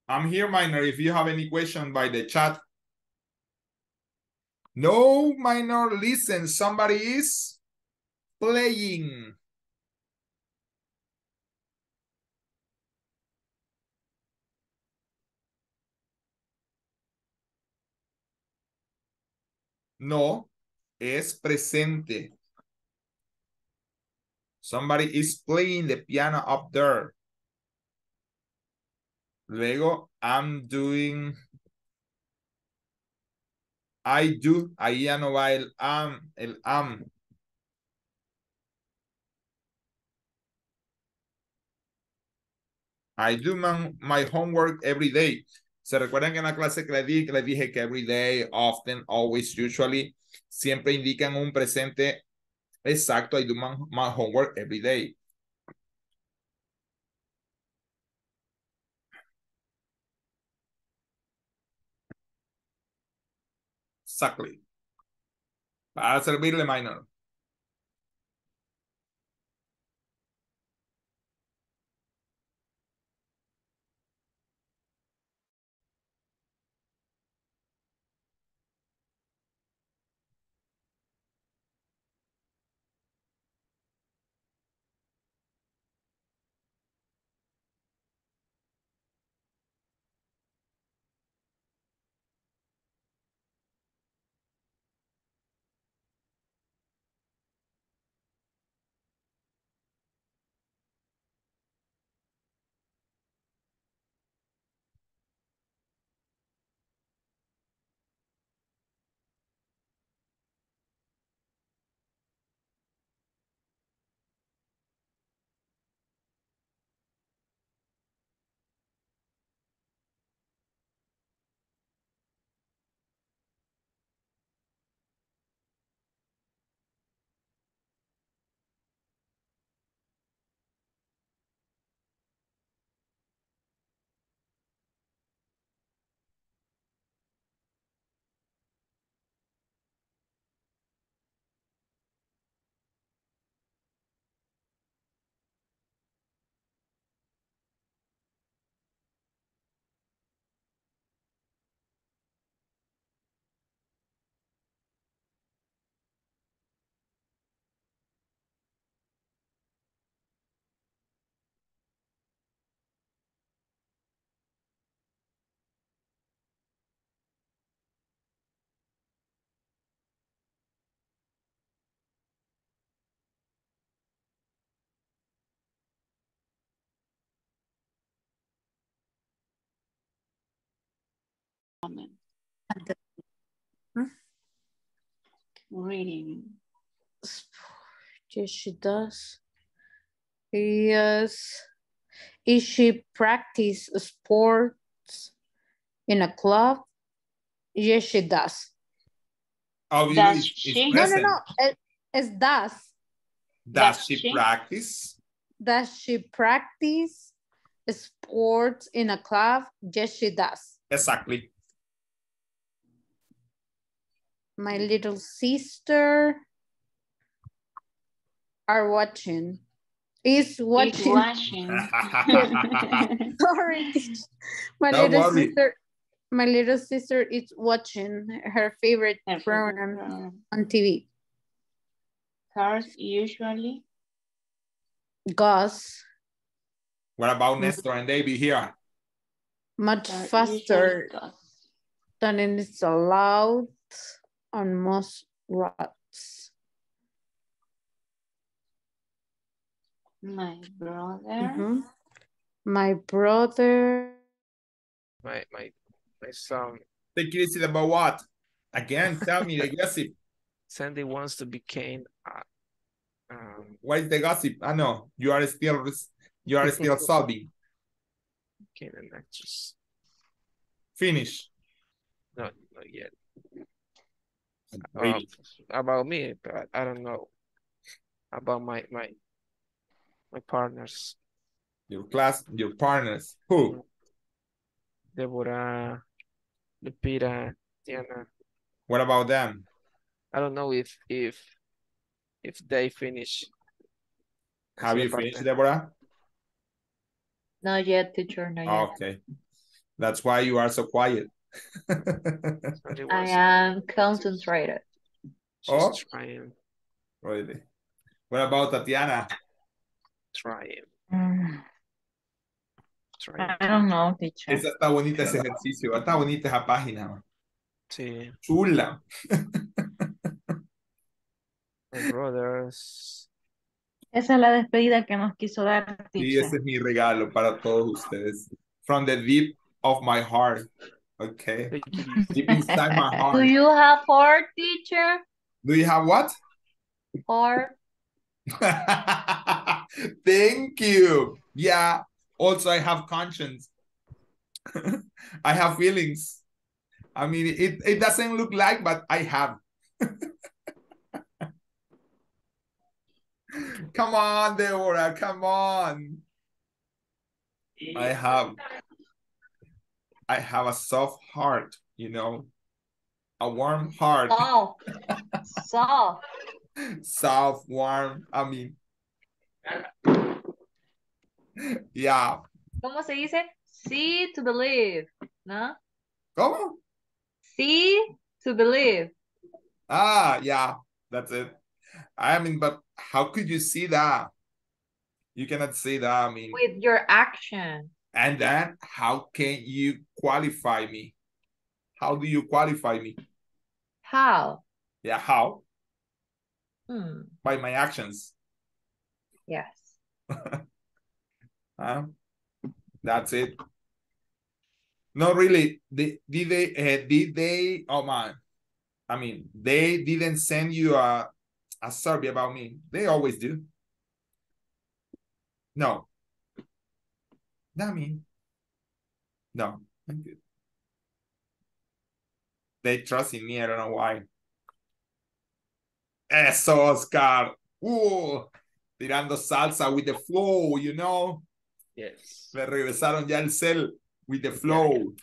I'm here, minor. If you have any question by the chat. No, minor, listen. Somebody is playing. No, es presente. Somebody is playing the piano up there. Luego, I'm doing. I do. Ahí ya no va el am, el am. I do my, my homework every day. ¿Se recuerdan que en la clase que les di, que les dije que every day, often, always, usually, siempre indican un presente exacto? I do my, my homework every day. Exactly. Para servirle minor. Reading. Yes, she does. Yes. Is she practice sports in a club? Yes, she does. Oh, Obviously, Does it's, she? it's No, no, no. It, it's does. Does Does she, she? practice? Does she practice sports in a club? Yes, she does. Exactly. My little sister are watching. Is watching. watching. *laughs* Sorry. my Don't little worry. sister. My little sister is watching her favorite Her program program. on TV. Cars usually. Gus What about Nestor and David here? much Car faster usually goes. than it is allowed on most routes. My brother. Mhm. My brother, My my my son The it easy about what? Again, tell me the *laughs* gossip. Sandy wants to become uh, um What is the gossip? I know you are still you are still *laughs* solving. became an actress. Finish. Not not yet. Really? Um, about me, but I don't know about my my my partners. Your class, your partners. Who? Deborah, Lupita, Diana. What about them? I don't know if if if they finish. Have you Esa finished. Deborah? Not yet, teacher, not yet. Okay. That's why you are so quiet. I am concentrated. she's Oh. trying really. What about Tatiana? trying Mm, trying. I don't know, teacher. Esa está bonita ese ejercicio. Está bonita esa página. Sí, Chula. *laughs* my brothers. Esa es la despedida que nos quiso dar, teacher. ese es mi regalo para todos ustedes. From the deep of my heart. Okay. Take it easy. Deep inside my *laughs* heart. Do you have four, teacher? Do you have what? Four? *laughs* Thank you. Yeah. Also, I have conscience. *laughs* I have feelings. I mean, it, it doesn't look like, but I have. come on, Deborah. Come on. I have. I have a soft heart, you know, a warm heart, Soft. Soft. *laughs* soft, warm. I mean, yeah. ¿Cómo se dice? See to believe, ¿no? ¿Cómo? See to believe. Ah, yeah, that's it. I mean, but how could you see that? You cannot see that. I mean, With your action. And then how can you qualify me? How do you qualify me? How? Yeah, how? Hmm. By my actions. Yes. Huh? *laughs* That's it. No, really. Did, did they? Uh, did they? Oh man, I mean, they didn't send you a a survey about me. They always do. No. Not me. No, I'm good. They trust in me. I don't know why. Eso, Oscar. Ooh, tirando salsa with the flow, you know. Yes. Me regresaron ya el cel with the flow.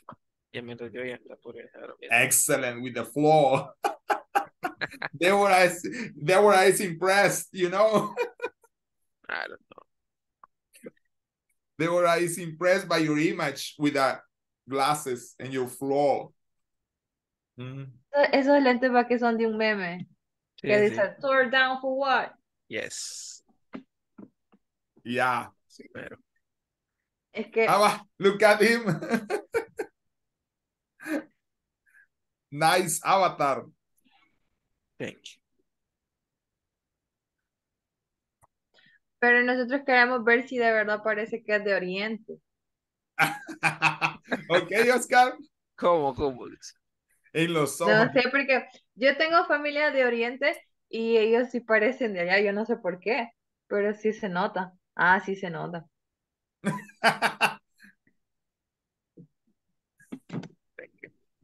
Ya me lo ya la pude dejar. Excellent with the flow. *laughs* Deborah is, Deborah is impressed, you know. I don't know. Deborah is impressed by your image with the glasses and your flow. Mm. Esos lentes para que son de un meme. Sí, Que sí. dice, tore down for what? Yes. Yeah. Sí, pero. Es que Ah, look at him. *laughs* nice avatar. Thank you. Pero nosotros queremos ver si de verdad parece que es de Oriente. *laughs* ok, Oscar. ¿Cómo, cómo? En los ojos. No sé, porque yo tengo familia de Oriente y ellos sí parecen de allá, yo no sé por qué, pero sí se nota. Ah, sí se nota. *laughs*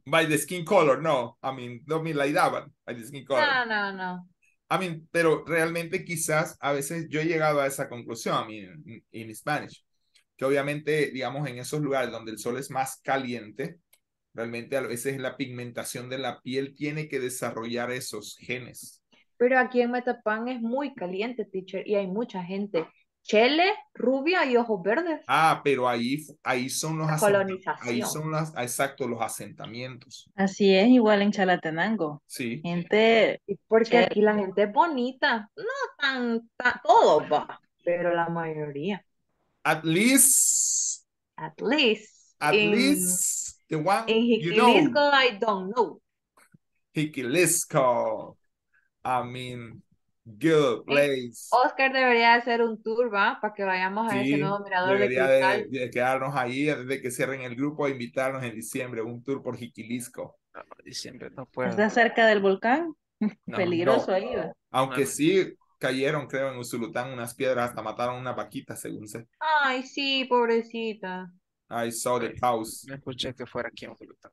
By the skin color, no. I mean, don't mean like that. By the skin color. No, no, no. I mean, pero realmente quizás a veces yo he llegado a esa conclusión, I mean, in Spanish, que obviamente, digamos, en esos lugares donde el sol es más caliente, realmente a veces la pigmentación de la piel tiene que desarrollar esos genes. Pero aquí en Metapan es muy caliente, teacher, y hay mucha gente. Chele, rubia y ojos verdes. Ah, pero ahí, ahí son los colonización. ahí son las, exacto, los asentamientos. Así es, igual en Chalatenango. Sí. Gente, Y porque Chele. aquí la gente es bonita. No tan, tan, todo va, pero la mayoría. At least, At least. at in, least the one in you know. Jiquilisco, I don't know. Jiquilisco. I mean, good place. Oscar debería hacer un tour, ¿va? Para que vayamos a ese nuevo mirador de debería de, cristal. de quedarnos ahí antes de que cierren el grupo e invitarnos en diciembre un tour por Jiquilisco. No, diciembre no puedo. ¿está cerca del volcán? *laughs* No, Peligroso no. ahí, ¿va? Aunque no. sí cayeron, creo, en Usulután unas piedras, hasta mataron una vaquita, según sé. Ay, sí, pobrecita. I saw the cows. No escuché que fuera aquí en Usulután.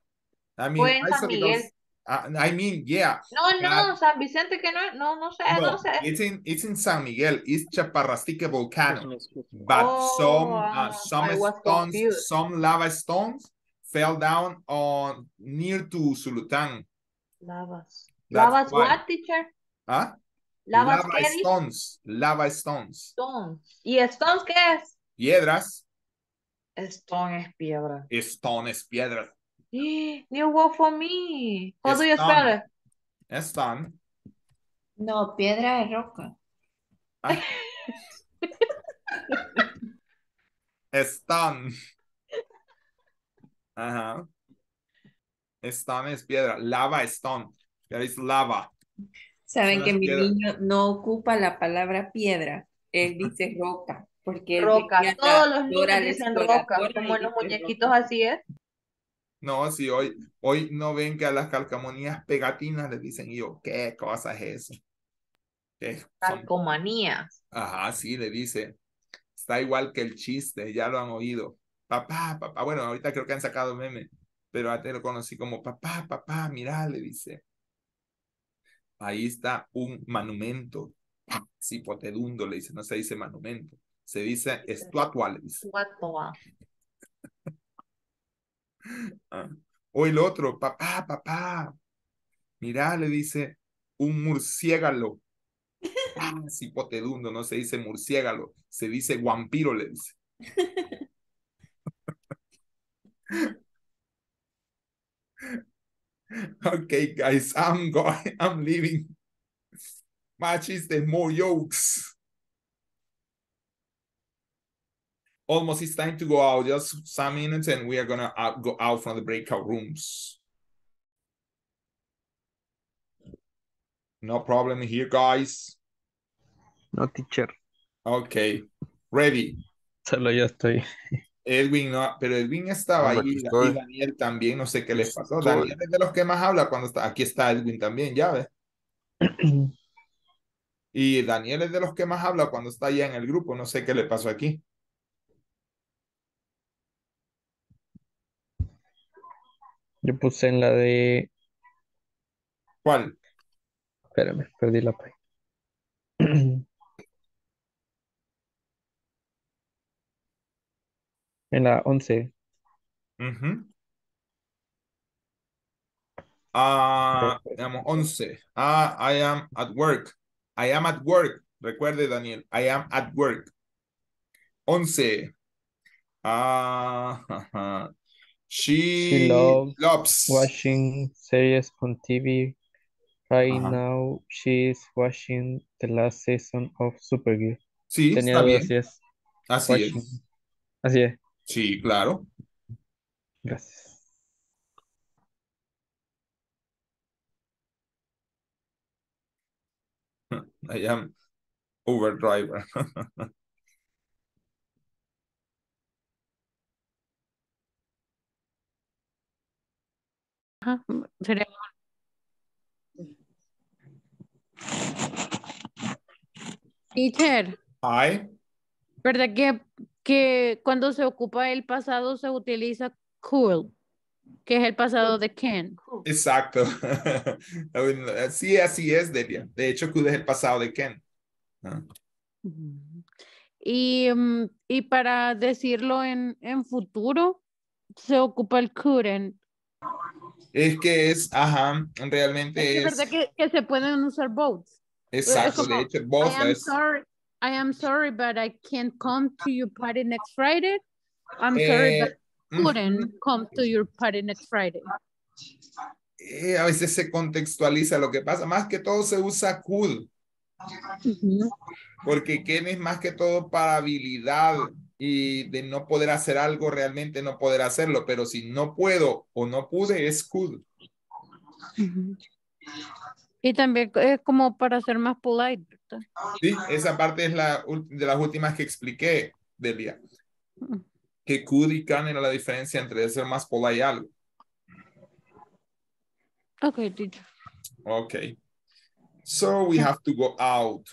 I mean, Fue en I San Miguel. Uh, I mean, yeah. No, no, but- San Vicente que no, no, no sé, no, no sé. it's in it's in San Miguel. It's Chaparrastique volcano. But Oh, some uh, ah, some stones, confused. some lava stones fell down on near to Sulután. Lavas. That's Lavas why. what, teacher? ¿Ah? Lavas lava qué dice? stones, lava stones. Stones. ¿Y stones qué es? Piedras, Stone es piedra. stones, piedras. New word for me. How do you spell it? Stone. No, piedra de roca. Stone. Ajá. Stone es piedra. Lava stone. There is lava. Saben que mi niño no ocupa la palabra piedra, él dice roca, porque Roca. Todos los niños dicen roca, como en los muñequitos roca. así es. No, si hoy, hoy no ven que a las calcamonías pegatinas les dicen, y yo, ¿qué cosa es eso? Calcomanías. Ajá, sí, le dice. Está igual que el chiste, ya lo han oído. Papá, papá, bueno, ahorita creo que han sacado meme, pero antes lo conocí como papá, papá, mira, le dice. Ahí está un monumento. Cipotedundo, le dice, no se dice monumento, se dice estatua, le dice. Ah. O el otro, papá, papá, mira, le dice un murciélago. *laughs* Ah, cipotedundo, no se dice murciélago, se dice guampiro, le dice. *laughs* Okay, guys, I'm going, I'm leaving. Más chistes, more jokes. Almost it's time to go out, just some minutes and we are gonna out, go out from the breakout rooms. No problem here, guys. No, teacher. Okay, ready. Solo yo estoy. Edwin, no, pero Edwin estaba ahí y. Daniel también, no sé qué les pasó. Estoy. Daniel es de los que más habla cuando está, aquí está Edwin también, ya ves. *clears throat* Y Daniel es de los que más habla cuando está allá en el grupo, no sé qué le pasó aquí. Yo puse en la de. ¿Cuál? Espérame, perdí la página. *clears throat* En la 11. Ujú. Ah, digamos, 11. Ah, I am at work. I am at work. Recuerde, Daniel, I am at work. 11. Ah. *laughs* She, She loves loves. watching series on TV. Right Ajá. now, she is watching the last season of Supergirl. Sí, Tenía está bien. es Así watching. es. Así es. Sí, claro. Gracias. *laughs* I am Uber driver. *laughs* Ajá, sería Teacher, Hi. ¿verdad que, que cuando se ocupa el pasado se utiliza cool, que es el pasado de can. Exacto. *laughs* Sí, así es, Delia. De hecho, could es el pasado de Ken. Ah. Y, mm, y para decirlo en, en futuro, se ocupa el couldn't. Es que es, ajá, realmente Es es. verdad que, que se pueden usar both. Exacto, como, de hecho, both I am es. sorry, I am sorry, but I can't come to your party next Friday. I'm sorry, Eh, but couldn't come to your party next Friday. eh, a veces se contextualiza lo que pasa. Más que todo se usa could. Porque Ken es más que todo para habilidad y de no poder hacer algo, realmente no poder hacerlo. Pero si no puedo o no pude, es could. Y también es como para ser más polite. ¿verdad? Sí, esa parte es la de las últimas que expliqué, Delia. Que could y can era la diferencia entre ser más polite y algo. Okay, teacher. Okay. So we have to go out.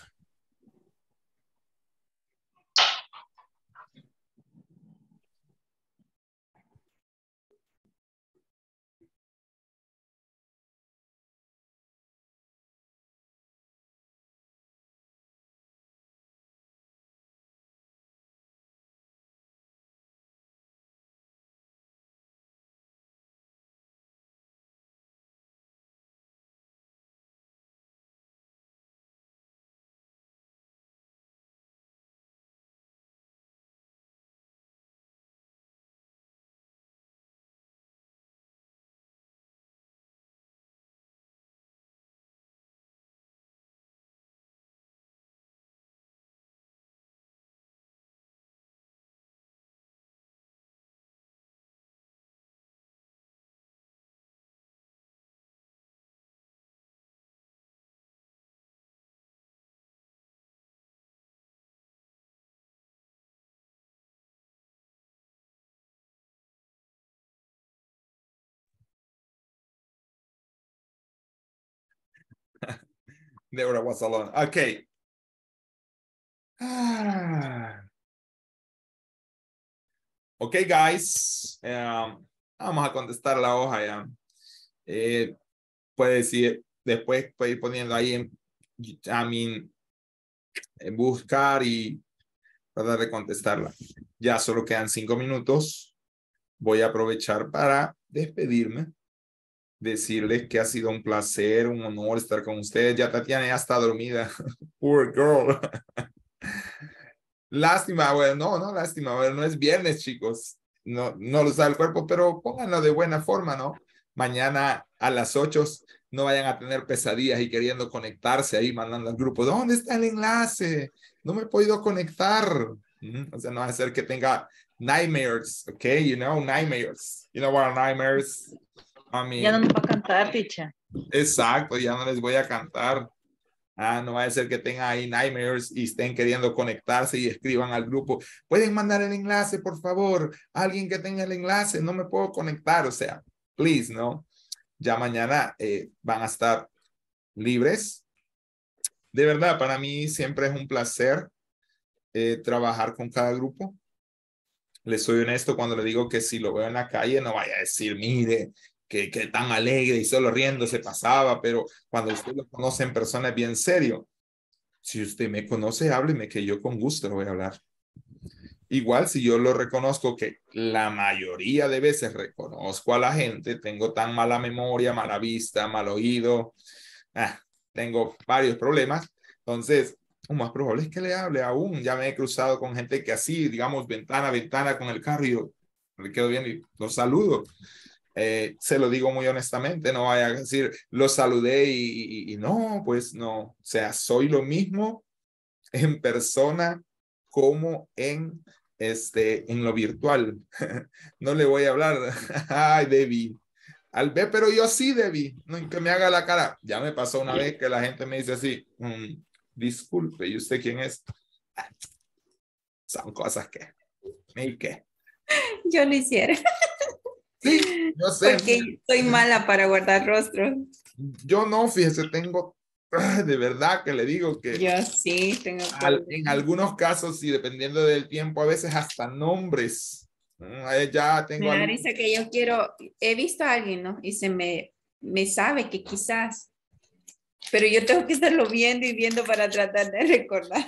Deborah was alone. Okay. Ah. Okay, guys. Um, vamos a contestar la hoja ya. Eh, puede decir, después puede ir poniendo ahí en, I mean, en buscar y tratar de contestarla. Ya solo quedan cinco minutos. Voy a aprovechar para despedirme decirles que ha sido un placer, un honor estar con ustedes. Ya Tatiana ya está dormida. *laughs* Poor girl. *laughs* lástima, bueno, no, no, lástima, bueno, no es viernes, chicos. No, no lo sabe el cuerpo, pero pónganlo de buena forma, ¿no? Mañana a las 8 no vayan a tener pesadillas y queriendo conectarse ahí, mandando al grupo, ¿dónde está el enlace? No me he podido conectar. O sea, no va a ser que tenga nightmares, ¿ok? You know, nightmares. You know what are nightmares? I mean, Ya no nos va a cantar, teacher. Exacto, ya no les voy a cantar. Ah, no va a ser que tengan ahí nightmares y estén queriendo conectarse y escriban al grupo. Pueden mandar el enlace, por favor. Alguien que tenga el enlace, no me puedo conectar. O sea, please, ¿no? Ya mañana eh, van a estar libres. De verdad, para mí siempre es un placer eh, trabajar con cada grupo. Les soy honesto cuando le digo que si lo veo en la calle, no vaya a decir, mire, que, que tan alegre y solo riendo se pasaba, pero cuando usted lo conoce en persona es bien serio. Si usted me conoce, hábleme, que yo con gusto le voy a hablar. Igual si yo lo reconozco que la mayoría de veces reconozco a la gente, tengo tan mala memoria, mala vista, mal oído, ah, tengo varios problemas, entonces lo más probable es que le hable aún. Ya me he cruzado con gente que así, digamos, ventana a ventana con el carro y yo le quedo bien y los saludo. Eh, se lo digo muy honestamente, no vaya a decir, lo saludé y, y- y no, pues no. O sea, soy lo mismo en persona como en, este, en lo virtual. *laughs* no le voy a hablar, *laughs* ay, Debbie. Al ver, pero yo sí, Debbie, no, que me haga la cara. Ya me pasó una vez que la gente me dice así, "Mm, disculpe, ¿y usted quién es? Son cosas que, ¿y qué? Yo lo hiciera. *laughs* Yo sé. Porque soy mala para guardar rostros. Yo no, fíjese, tengo de verdad que le digo que Yo sí tengo al- en algunos casos y dependiendo del tiempo, a veces hasta nombres. Mm, Ya tengo Me da que yo quiero, he visto a alguien, ¿no? Y se me, me sabe que quizás, pero yo tengo que estarlo viendo y viendo para tratar de *laughs* recordar.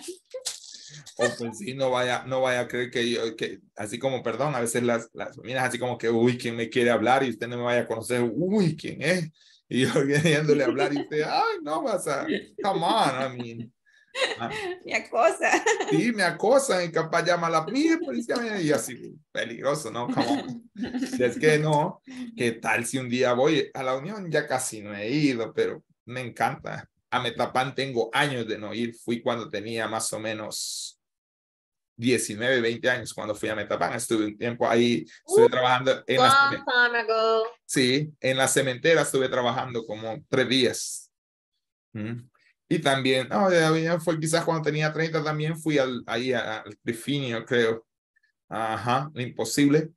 O pues sí, no vaya, no vaya a creer que yo, que así como, perdón, a veces las, las miras así como que, uy, ¿quién me quiere hablar? Y usted no me vaya a conocer, uy, ¿quién es? Y yo *laughs* queriéndole hablar y usted, ay, no vas a, come on, I mean. ah, Mi cosa. Sí, me acosan y capaz llama a la mire, policía, mire", y así, peligroso, ¿no? Come on. Si es que no, ¿qué tal si un día voy a la Unión? Ya casi no he ido, pero me encanta. A Metapán tengo años de no ir. Fui cuando tenía más o menos 19, 20 años cuando fui a Metapán. Estuve un tiempo ahí, estuve trabajando en la, Long time ago. sí, en la cementera estuve trabajando como tres días. Mm. Y también, no, ya- fue quizás cuando tenía 30 también fui al, ahí a- al Trifinio, creo. Ajá, imposible.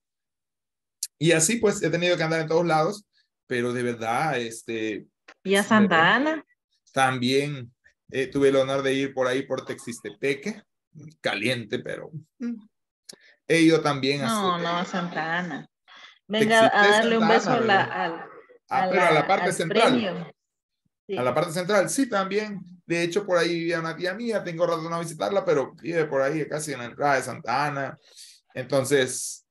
Y así pues he tenido que andar en todos lados, pero de verdad, este, ¿Y a Santa Ana? también eh, tuve el honor de ir por ahí por Texistepeque, caliente, pero ido también a No, Sote- no a Santa Ana. Venga a darle un Santa beso a la, al, Ah, pero a la parte al central. Sí. A la parte central, sí, también. De hecho, por ahí vivía una tía mía, tengo rato no visitarla, pero vive por ahí, casi en la entrada de Santa Ana. Entonces,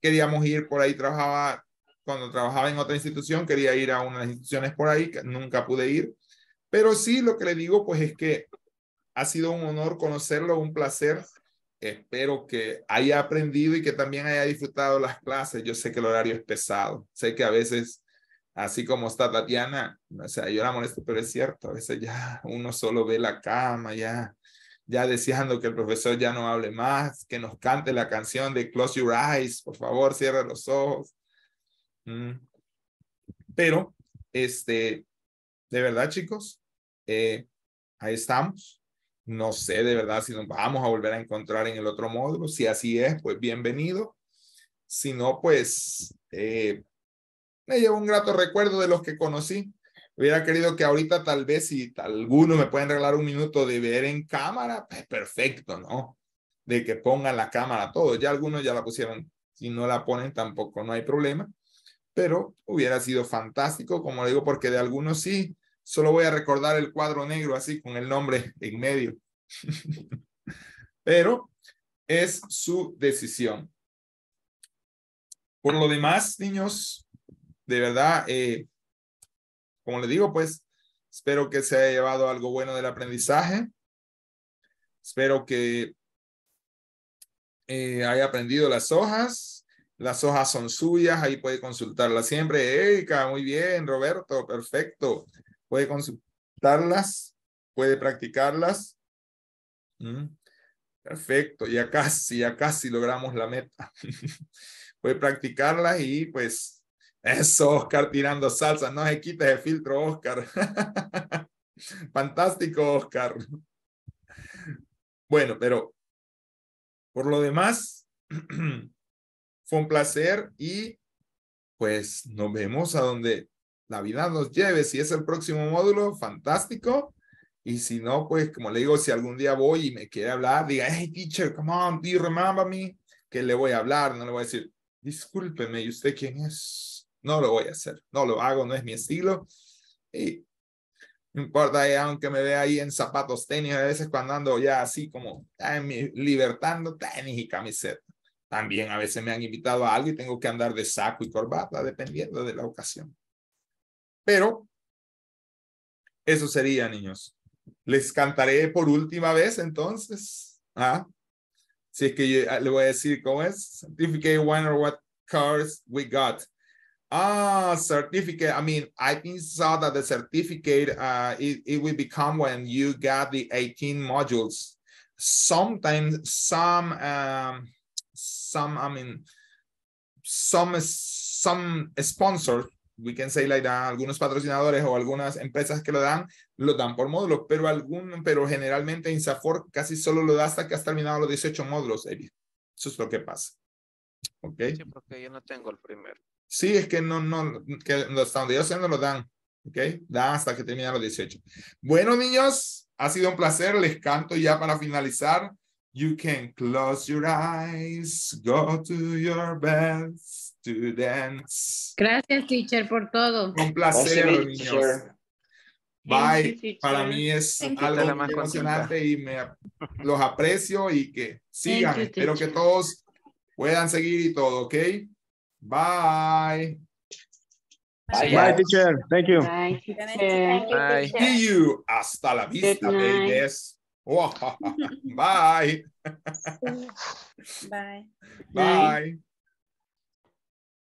queríamos ir por ahí, trabajaba, cuando trabajaba en otra institución, quería ir a unas instituciones por ahí, que nunca pude ir. Pero sí, lo que le digo, pues es que ha sido un honor conocerlo, un placer. Espero que haya aprendido y que también haya disfrutado las clases. Yo sé que el horario es pesado. Sé que a veces así como está Tatiana, o sea, yo la molesto, pero es cierto, a veces ya uno solo ve la cama, ya, ya deseando que el profesor ya no hable más, que nos cante la canción de Close Your Eyes, por favor, cierra los ojos. Mm. Pero, este, de verdad, chicos, eh, ahí estamos. No sé de verdad si nos vamos a volver a encontrar en el otro módulo. Si así es, pues bienvenido. Si no, pues eh, me llevo un grato recuerdo de los que conocí. Hubiera querido que ahorita tal vez si alguno me pueden regalar un minuto de ver en cámara, pues perfecto, ¿no? De que pongan la cámara todo. Ya algunos ya la pusieron. Si no la ponen tampoco no hay problema. Pero hubiera sido fantástico, como digo, porque de algunos sí, solo voy a recordar el cuadro negro así con el nombre en medio. *laughs* Pero es su decisión. Por lo demás, niños, de verdad, eh, como les digo, pues espero que se haya llevado algo bueno del aprendizaje. Espero que eh, haya aprendido las hojas. Las hojas son suyas, ahí puede consultarlas siempre. Erika, muy bien, Roberto, perfecto. Puede consultarlas, puede practicarlas. Mm, Perfecto, ya casi, ya casi logramos la meta. *laughs* puede practicarlas y pues eso, Oscar tirando salsa, no se quite el filtro, Oscar. *laughs* Fantástico, Oscar. Bueno, pero por lo demás, *clears throat* fue un placer y pues nos vemos a donde la vida nos lleve. Si es el próximo módulo, fantástico. Y si no, pues como le digo, si algún día voy y me quiere hablar, diga, hey teacher, come on, do you remember me? Que le voy a hablar, no le voy a decir, discúlpeme, ¿y usted quién es? No lo voy a hacer, no lo hago, no es mi estilo. Y no importa, eh, aunque me vea ahí en zapatos tenis, a veces cuando ando ya así como libertando tenis y camiseta. También a veces me han invitado a algo y tengo que andar de saco y corbata, dependiendo de la ocasión. Pero eso sería, niños. Les cantaré por última vez, entonces. ¿Ah? Si es que yo, le voy a decir cómo es. Certificate what cars we got. Ah, certificate. I mean, I think so that the certificate uh, it, it will become when you got the 18 modules. Sometimes some um, some I mean some some sponsors we can say like that, algunos patrocinadores o algunas empresas que lo dan, lo dan por módulos, pero algún, pero generalmente INSAFOR casi solo lo da hasta que has terminado los 18 módulos, Evi. Eso es lo que pasa. ¿Ok? Sí, porque yo no tengo el primero. Sí, es que no, no, que hasta donde yo sé no lo dan. ¿Ok? Dan hasta que terminen los 18. Bueno, niños, ha sido un placer. Les canto ya para finalizar. You can close your eyes, go to your bed, to dance. Gracias, teacher, por todo. Un placer, Gracias, niños. teacher. Bye. Para mí es Thank algo La más muy contenta. emocionante y me los aprecio y que sigan. you, Espero que todos puedan seguir y todo, ¿ok? Bye. Bye, Bye, teacher. Thank you. Bye, Thank teacher. you, Bye. See you. Hasta la vista, babies. *laughs* *laughs* Bye. Bye. Bye.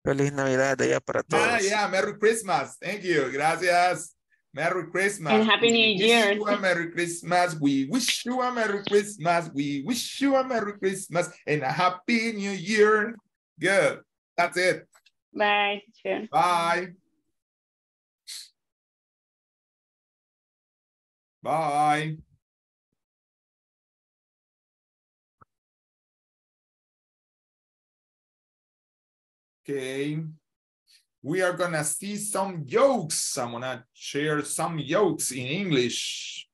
Feliz Navidad de allá para todos. Ah, yeah, Merry Christmas. Thank you. Gracias. Merry Christmas. And Happy New Year. We New wish Year. you a Merry Christmas. We wish you a Merry Christmas. We wish you a Merry Christmas and a Happy New Year. Good. That's it. Bye, teacher. Bye. Bye. Okay. We are gonna see some jokes. I'm gonna share some jokes in English.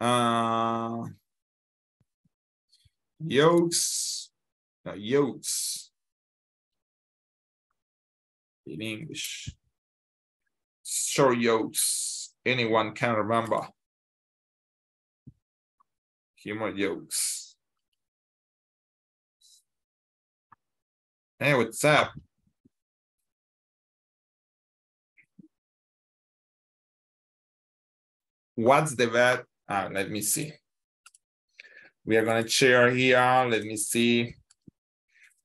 Uh, jokes, no, jokes in English. Short jokes. Anyone can remember. Humor jokes. Hey, what's up? What's the best? Uh, let me see. We are gonna share here. Let me see.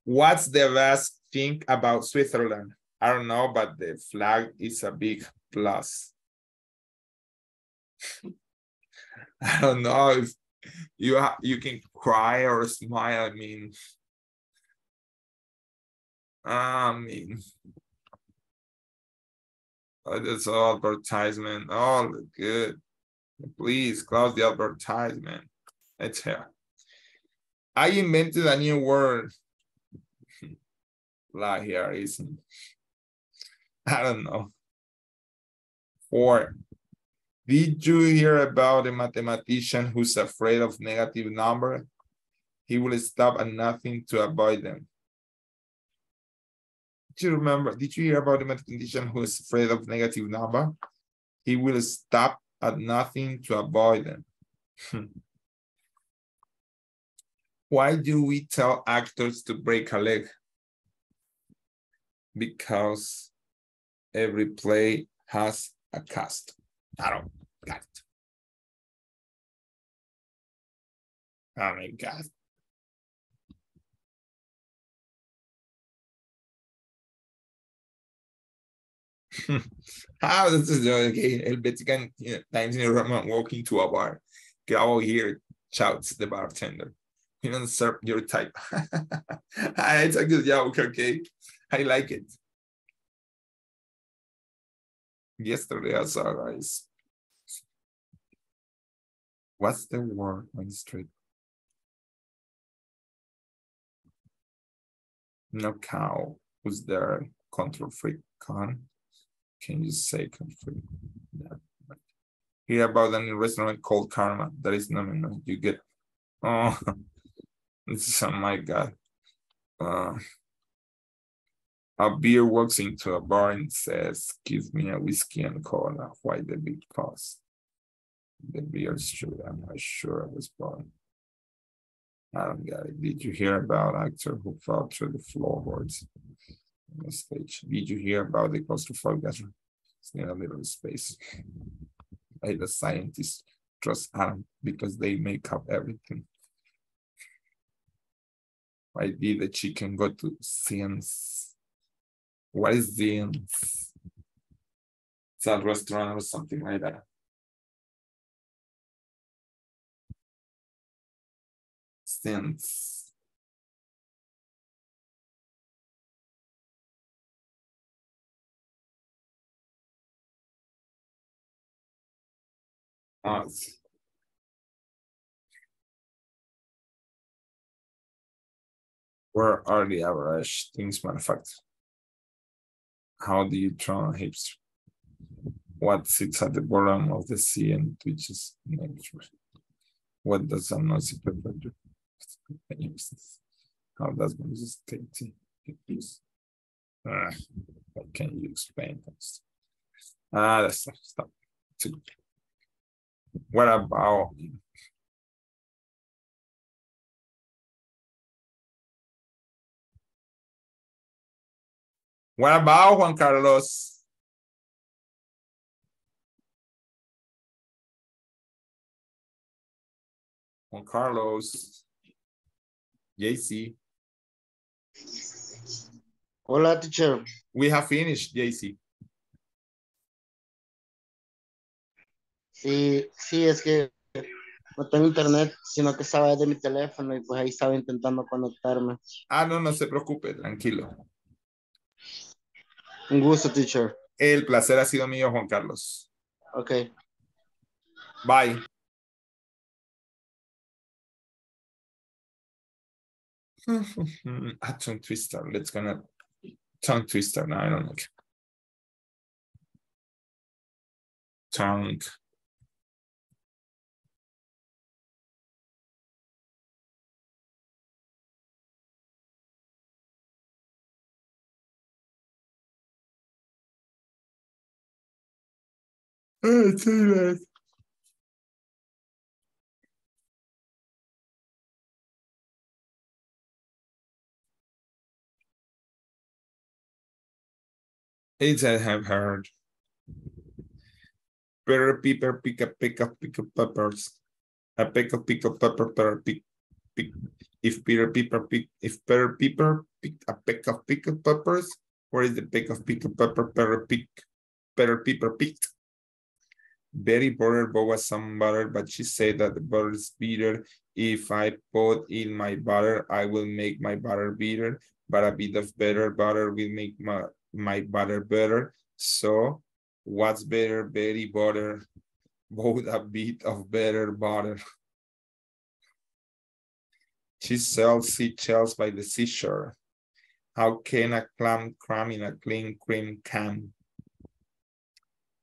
What's the best thing about Switzerland? I don't know, but the flag is a big plus. *laughs* I don't know if you you can cry or smile. I mean, Mean, uh, oh, that's all advertisement. All good. Please close the advertisement. It's here. I invented a new word. *laughs* Lie here isn't. I don't know. Four. Did you hear about a mathematician who's afraid of negative number? He will stop at nothing to avoid them. You remember? Did you hear about the mathematician who is afraid of negative number? He will stop at nothing to avoid them. Hmm. Why do we tell actors to break a leg? Because every play has a cast. I don't got it. Oh my God. How this is okay? El Vatican you know, Times New Roman walking to a bar. Get all here, shouts the bartender. You don't serve your type. Ah, it's a good joke, okay? I like it. Yesterday I saw guys. What's the word on the street? No cow. Who's there? Control freak con. Can you say freak? Yeah. Hear about a new restaurant called Karma. That is no, no, no. You get. Oh, *laughs* this is oh my god. Uh, a beer walks into a bar and says, "Give me a whiskey and cola." Why the big cost? The beer's true. I'm not sure I was born. I don't get it. Did you hear about actor who fell through the floorboards stage? Did you hear about the claustrophobic gas in a little space? Like the scientists trust Adam because they make up everything. Why did the chicken go to science? What is science? It's a restaurant or something like that. Since us. Where are the average things manufactured? How do you draw a hipster? What sits at the bottom of the sea and twitches nature? What does a noisy pepper do? How does Moses take tea? Ah, what can you explain this? Ah, that's stop. stop. What about What about Juan Carlos? Juan Carlos. JC. Hola, teacher. We have finished, JC. Sí, sí, es que no tengo internet, sino que estaba desde mi teléfono y pues ahí estaba intentando conectarme. Ah, no, no se preocupe, tranquilo. Un gusto, teacher. El placer ha sido mío, Juan Carlos. Ok. Bye. A *laughs* tongue twister. Let's gonna tongue twister. No, I don't like tongue. Oh, too late. It's I have heard. Better people pick up, pick up, pick up peppers. A pick up, pick up pepper, pepper, pick, pick. If Peter Piper pick, if Peter Piper pick a pick of pick up peppers, where is the pick of pick up pepper, pepper pick, Peter Piper picked? Betty butter bought some butter, but she said that the butter is bitter. If I put in my butter, I will make my butter bitter, but a bit of better butter will make my, my butter better. So what's better, Betty butter? *laughs* Both a bit of better butter. *laughs* She sells seashells by the seashore. How can a clam cram in a clean cream can?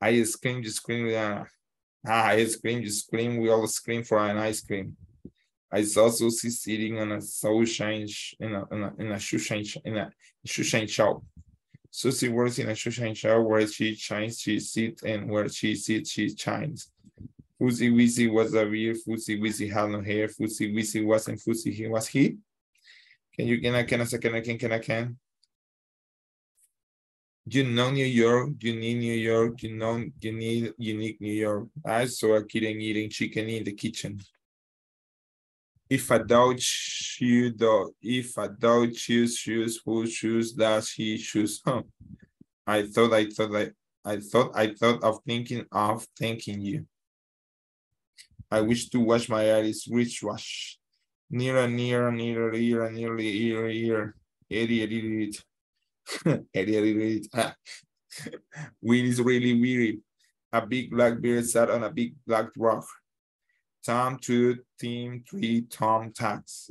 I scream, you scream with ah, I scream, you scream, we all scream for an ice cream. I saw Susie sitting on a sunshine in a in a in a shoeshine in a shoeshine shop. Susie works in a shoe shine shop where she shines, she sits, and where she sits, she shines. Fuzzy Wizzy was a real Fuzzy Wizzy had no hair. Fuzzy Wizzy wasn't Fuzzy, he was he. Can you can I can I can I can can I can? you know New York, you need New York, you know you need unique New York. I saw a kid eating chicken in the kitchen. If a dog shoes, if a dog shoes shoes, who shoes does he choose? Huh. I thought I thought I I thought I thought of thinking of thanking you. I wish to wash my eyes, which wash. Nearer, nearer, nearer, nearer, near, near, near, near, near, near, near, near, near, near, near, near, near, near, *laughs* Wind is really weird. A big black bear sat on a big black rock. Tom two, team three, Tom tax.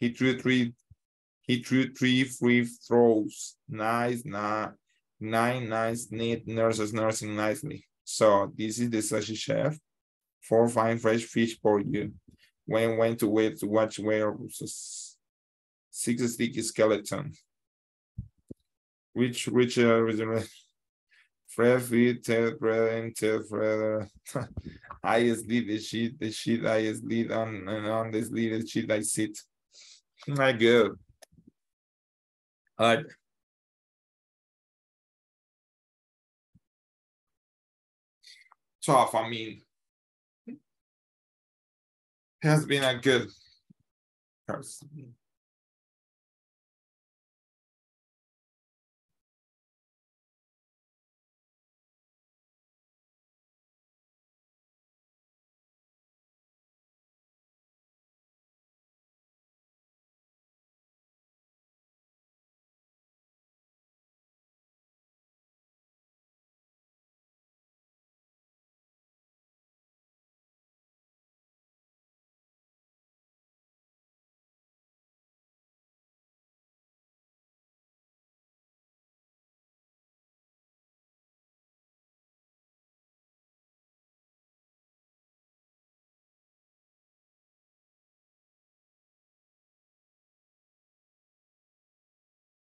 He threw three, he threw three free throws. Nice, nah, nine nice, neat nurses nursing nicely. So this is the sushi chef. Four fine fresh fish for you. When went to wait to watch werewolves. Six sticky skeleton which which uh, *laughs* Fred feet, Ted Fred and Ted Fred. *laughs* highest lead the sheet, the sheet highest sleep on and on this lead the sheet I sit. *laughs* My girl. All right. Tough, I mean, has been a good person.